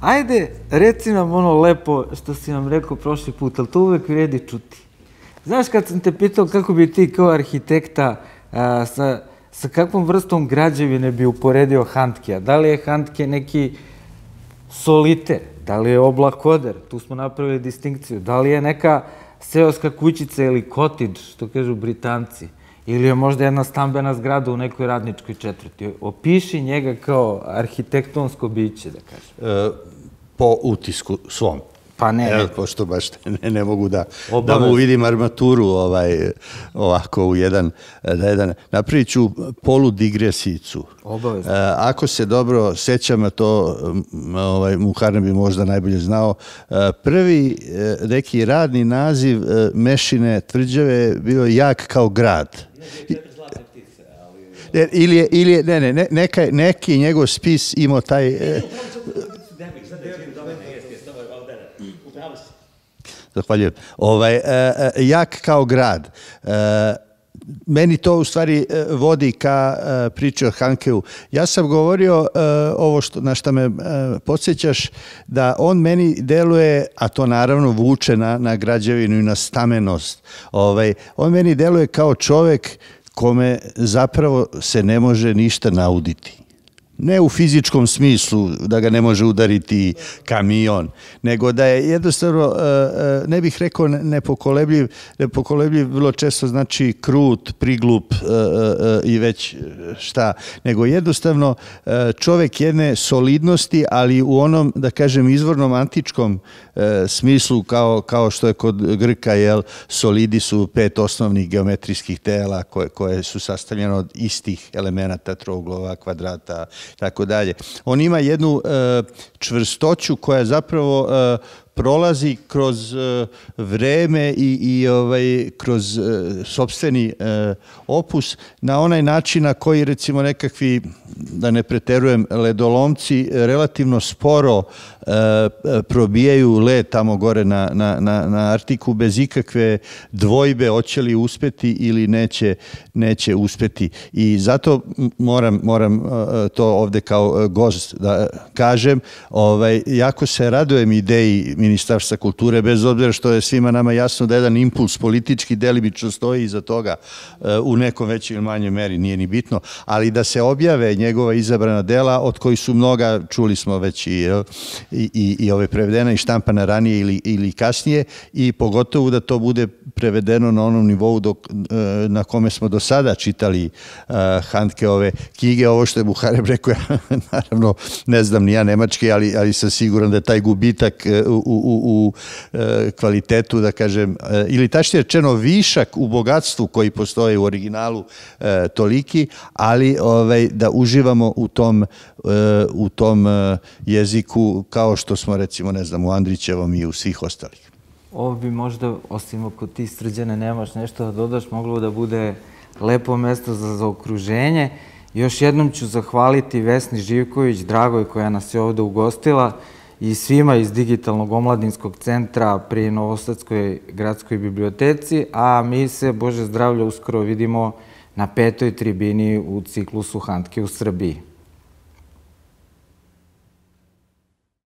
ajde, reci nam ono lepo što si nam rekao prošli put, ali to uvek vredi čuti. Znaš, kad sam te pitao kako bi ti kao arhitekta a, sa, sa kakvom vrstom građevine bi uporedio Handkija? Da li je Handke neki soliter? Da li je oblakoder? Tu smo napravili distinkciju. Da li je neka seoska kućica ili kotič, što kažu Britanci? Ili je možda jedna stambena zgrada u nekoj radničkoj četvrti. Opiši njega kao arhitektonsko biće, da kažem. E, po utisku svom. Pa ne, Evo, pošto baš ne, ne mogu da, da mu vidim armaturu ovaj, ovako u jedan, da jedan, napravit ću polu digresicu. Obavezno. E, ako se dobro sećam, a to ovaj, Muharne bi možda najbolje znao, e, prvi e, neki radni naziv Mešine tvrđave bio jak kao grad. Ili je, ili je, ne, ne, neka, neki njegov spis imao taj... E, Zahvaljujem. Ovaj, e, e, jak kao grad. E, meni to u stvari vodi ka priči o Hankeu. Ja sam govorio ovo što, na što me podsjećaš, da on meni deluje, a to naravno vuče na, na građevinu i na stamenost, ovaj, on meni deluje kao čovek kome zapravo se ne može ništa nauditi ne u fizičkom smislu da ga ne može udariti kamion, nego da je jednostavno, e, e, ne bih rekao nepokolebljiv, nepokolebljiv vrlo često znači krut, priglup e, i već šta, nego jednostavno čovek jedne solidnosti, ali u onom, da kažem, izvornom antičkom smislu kao, kao što je kod Grka, jel, solidi su pet osnovnih geometrijskih tela koje, koje su sastavljene od istih elemenata, trouglova, kvadrata, tako dalje. On ima jednu e, čvrstoću koja zapravo e, prolazi kroz e, vreme i, i ovaj, kroz e, sobstveni e, opus na onaj način na koji recimo nekakvi, da ne preterujem, ledolomci relativno sporo probijaju led tamo gore na, na, na, na Artiku bez ikakve dvojbe hoće li uspeti ili neće, neće uspeti. I zato moram, moram to ovde kao gost da kažem, ovaj, jako se radujem ideji Ministarstva kulture, bez obzira što je svima nama jasno da jedan impuls politički delimično stoji iza toga u nekom većem ili manjem meri, nije ni bitno, ali da se objave njegova izabrana dela, od kojih su mnoga, čuli smo već i, i, i ove prevedena i štampana ranije ili, ili kasnije, i pogotovo da to bude prevedeno na onom nivou dok, e, na kome smo do sada čitali uh, Handke ove knjige, ovo što je Buhareb rekao, ja naravno ne znam ni ja nemački, ali, ali sam siguran da taj gubitak u, u, u e, kvalitetu, da kažem, e, ili tačnije rečeno višak u bogatstvu koji postoje u originalu e, toliki, ali ovaj, da uživamo u tom, u tom jeziku kao što smo recimo, ne znam, u Andrićevom i u svih ostalih. ovo bi možda, osim ako ti srđane nemaš nešto da dodaš, moglo da bude lepo mesto za zaokruženje. Još jednom ću zahvaliti Vesni Živković, dragoj koja nas je ovde ugostila i svima iz Digitalnog omladinskog centra pri Novosadskoj gradskoj biblioteci, a mi se, Bože zdravlja, uskoro vidimo na petoj tribini u ciklusu Hantke u Srbiji.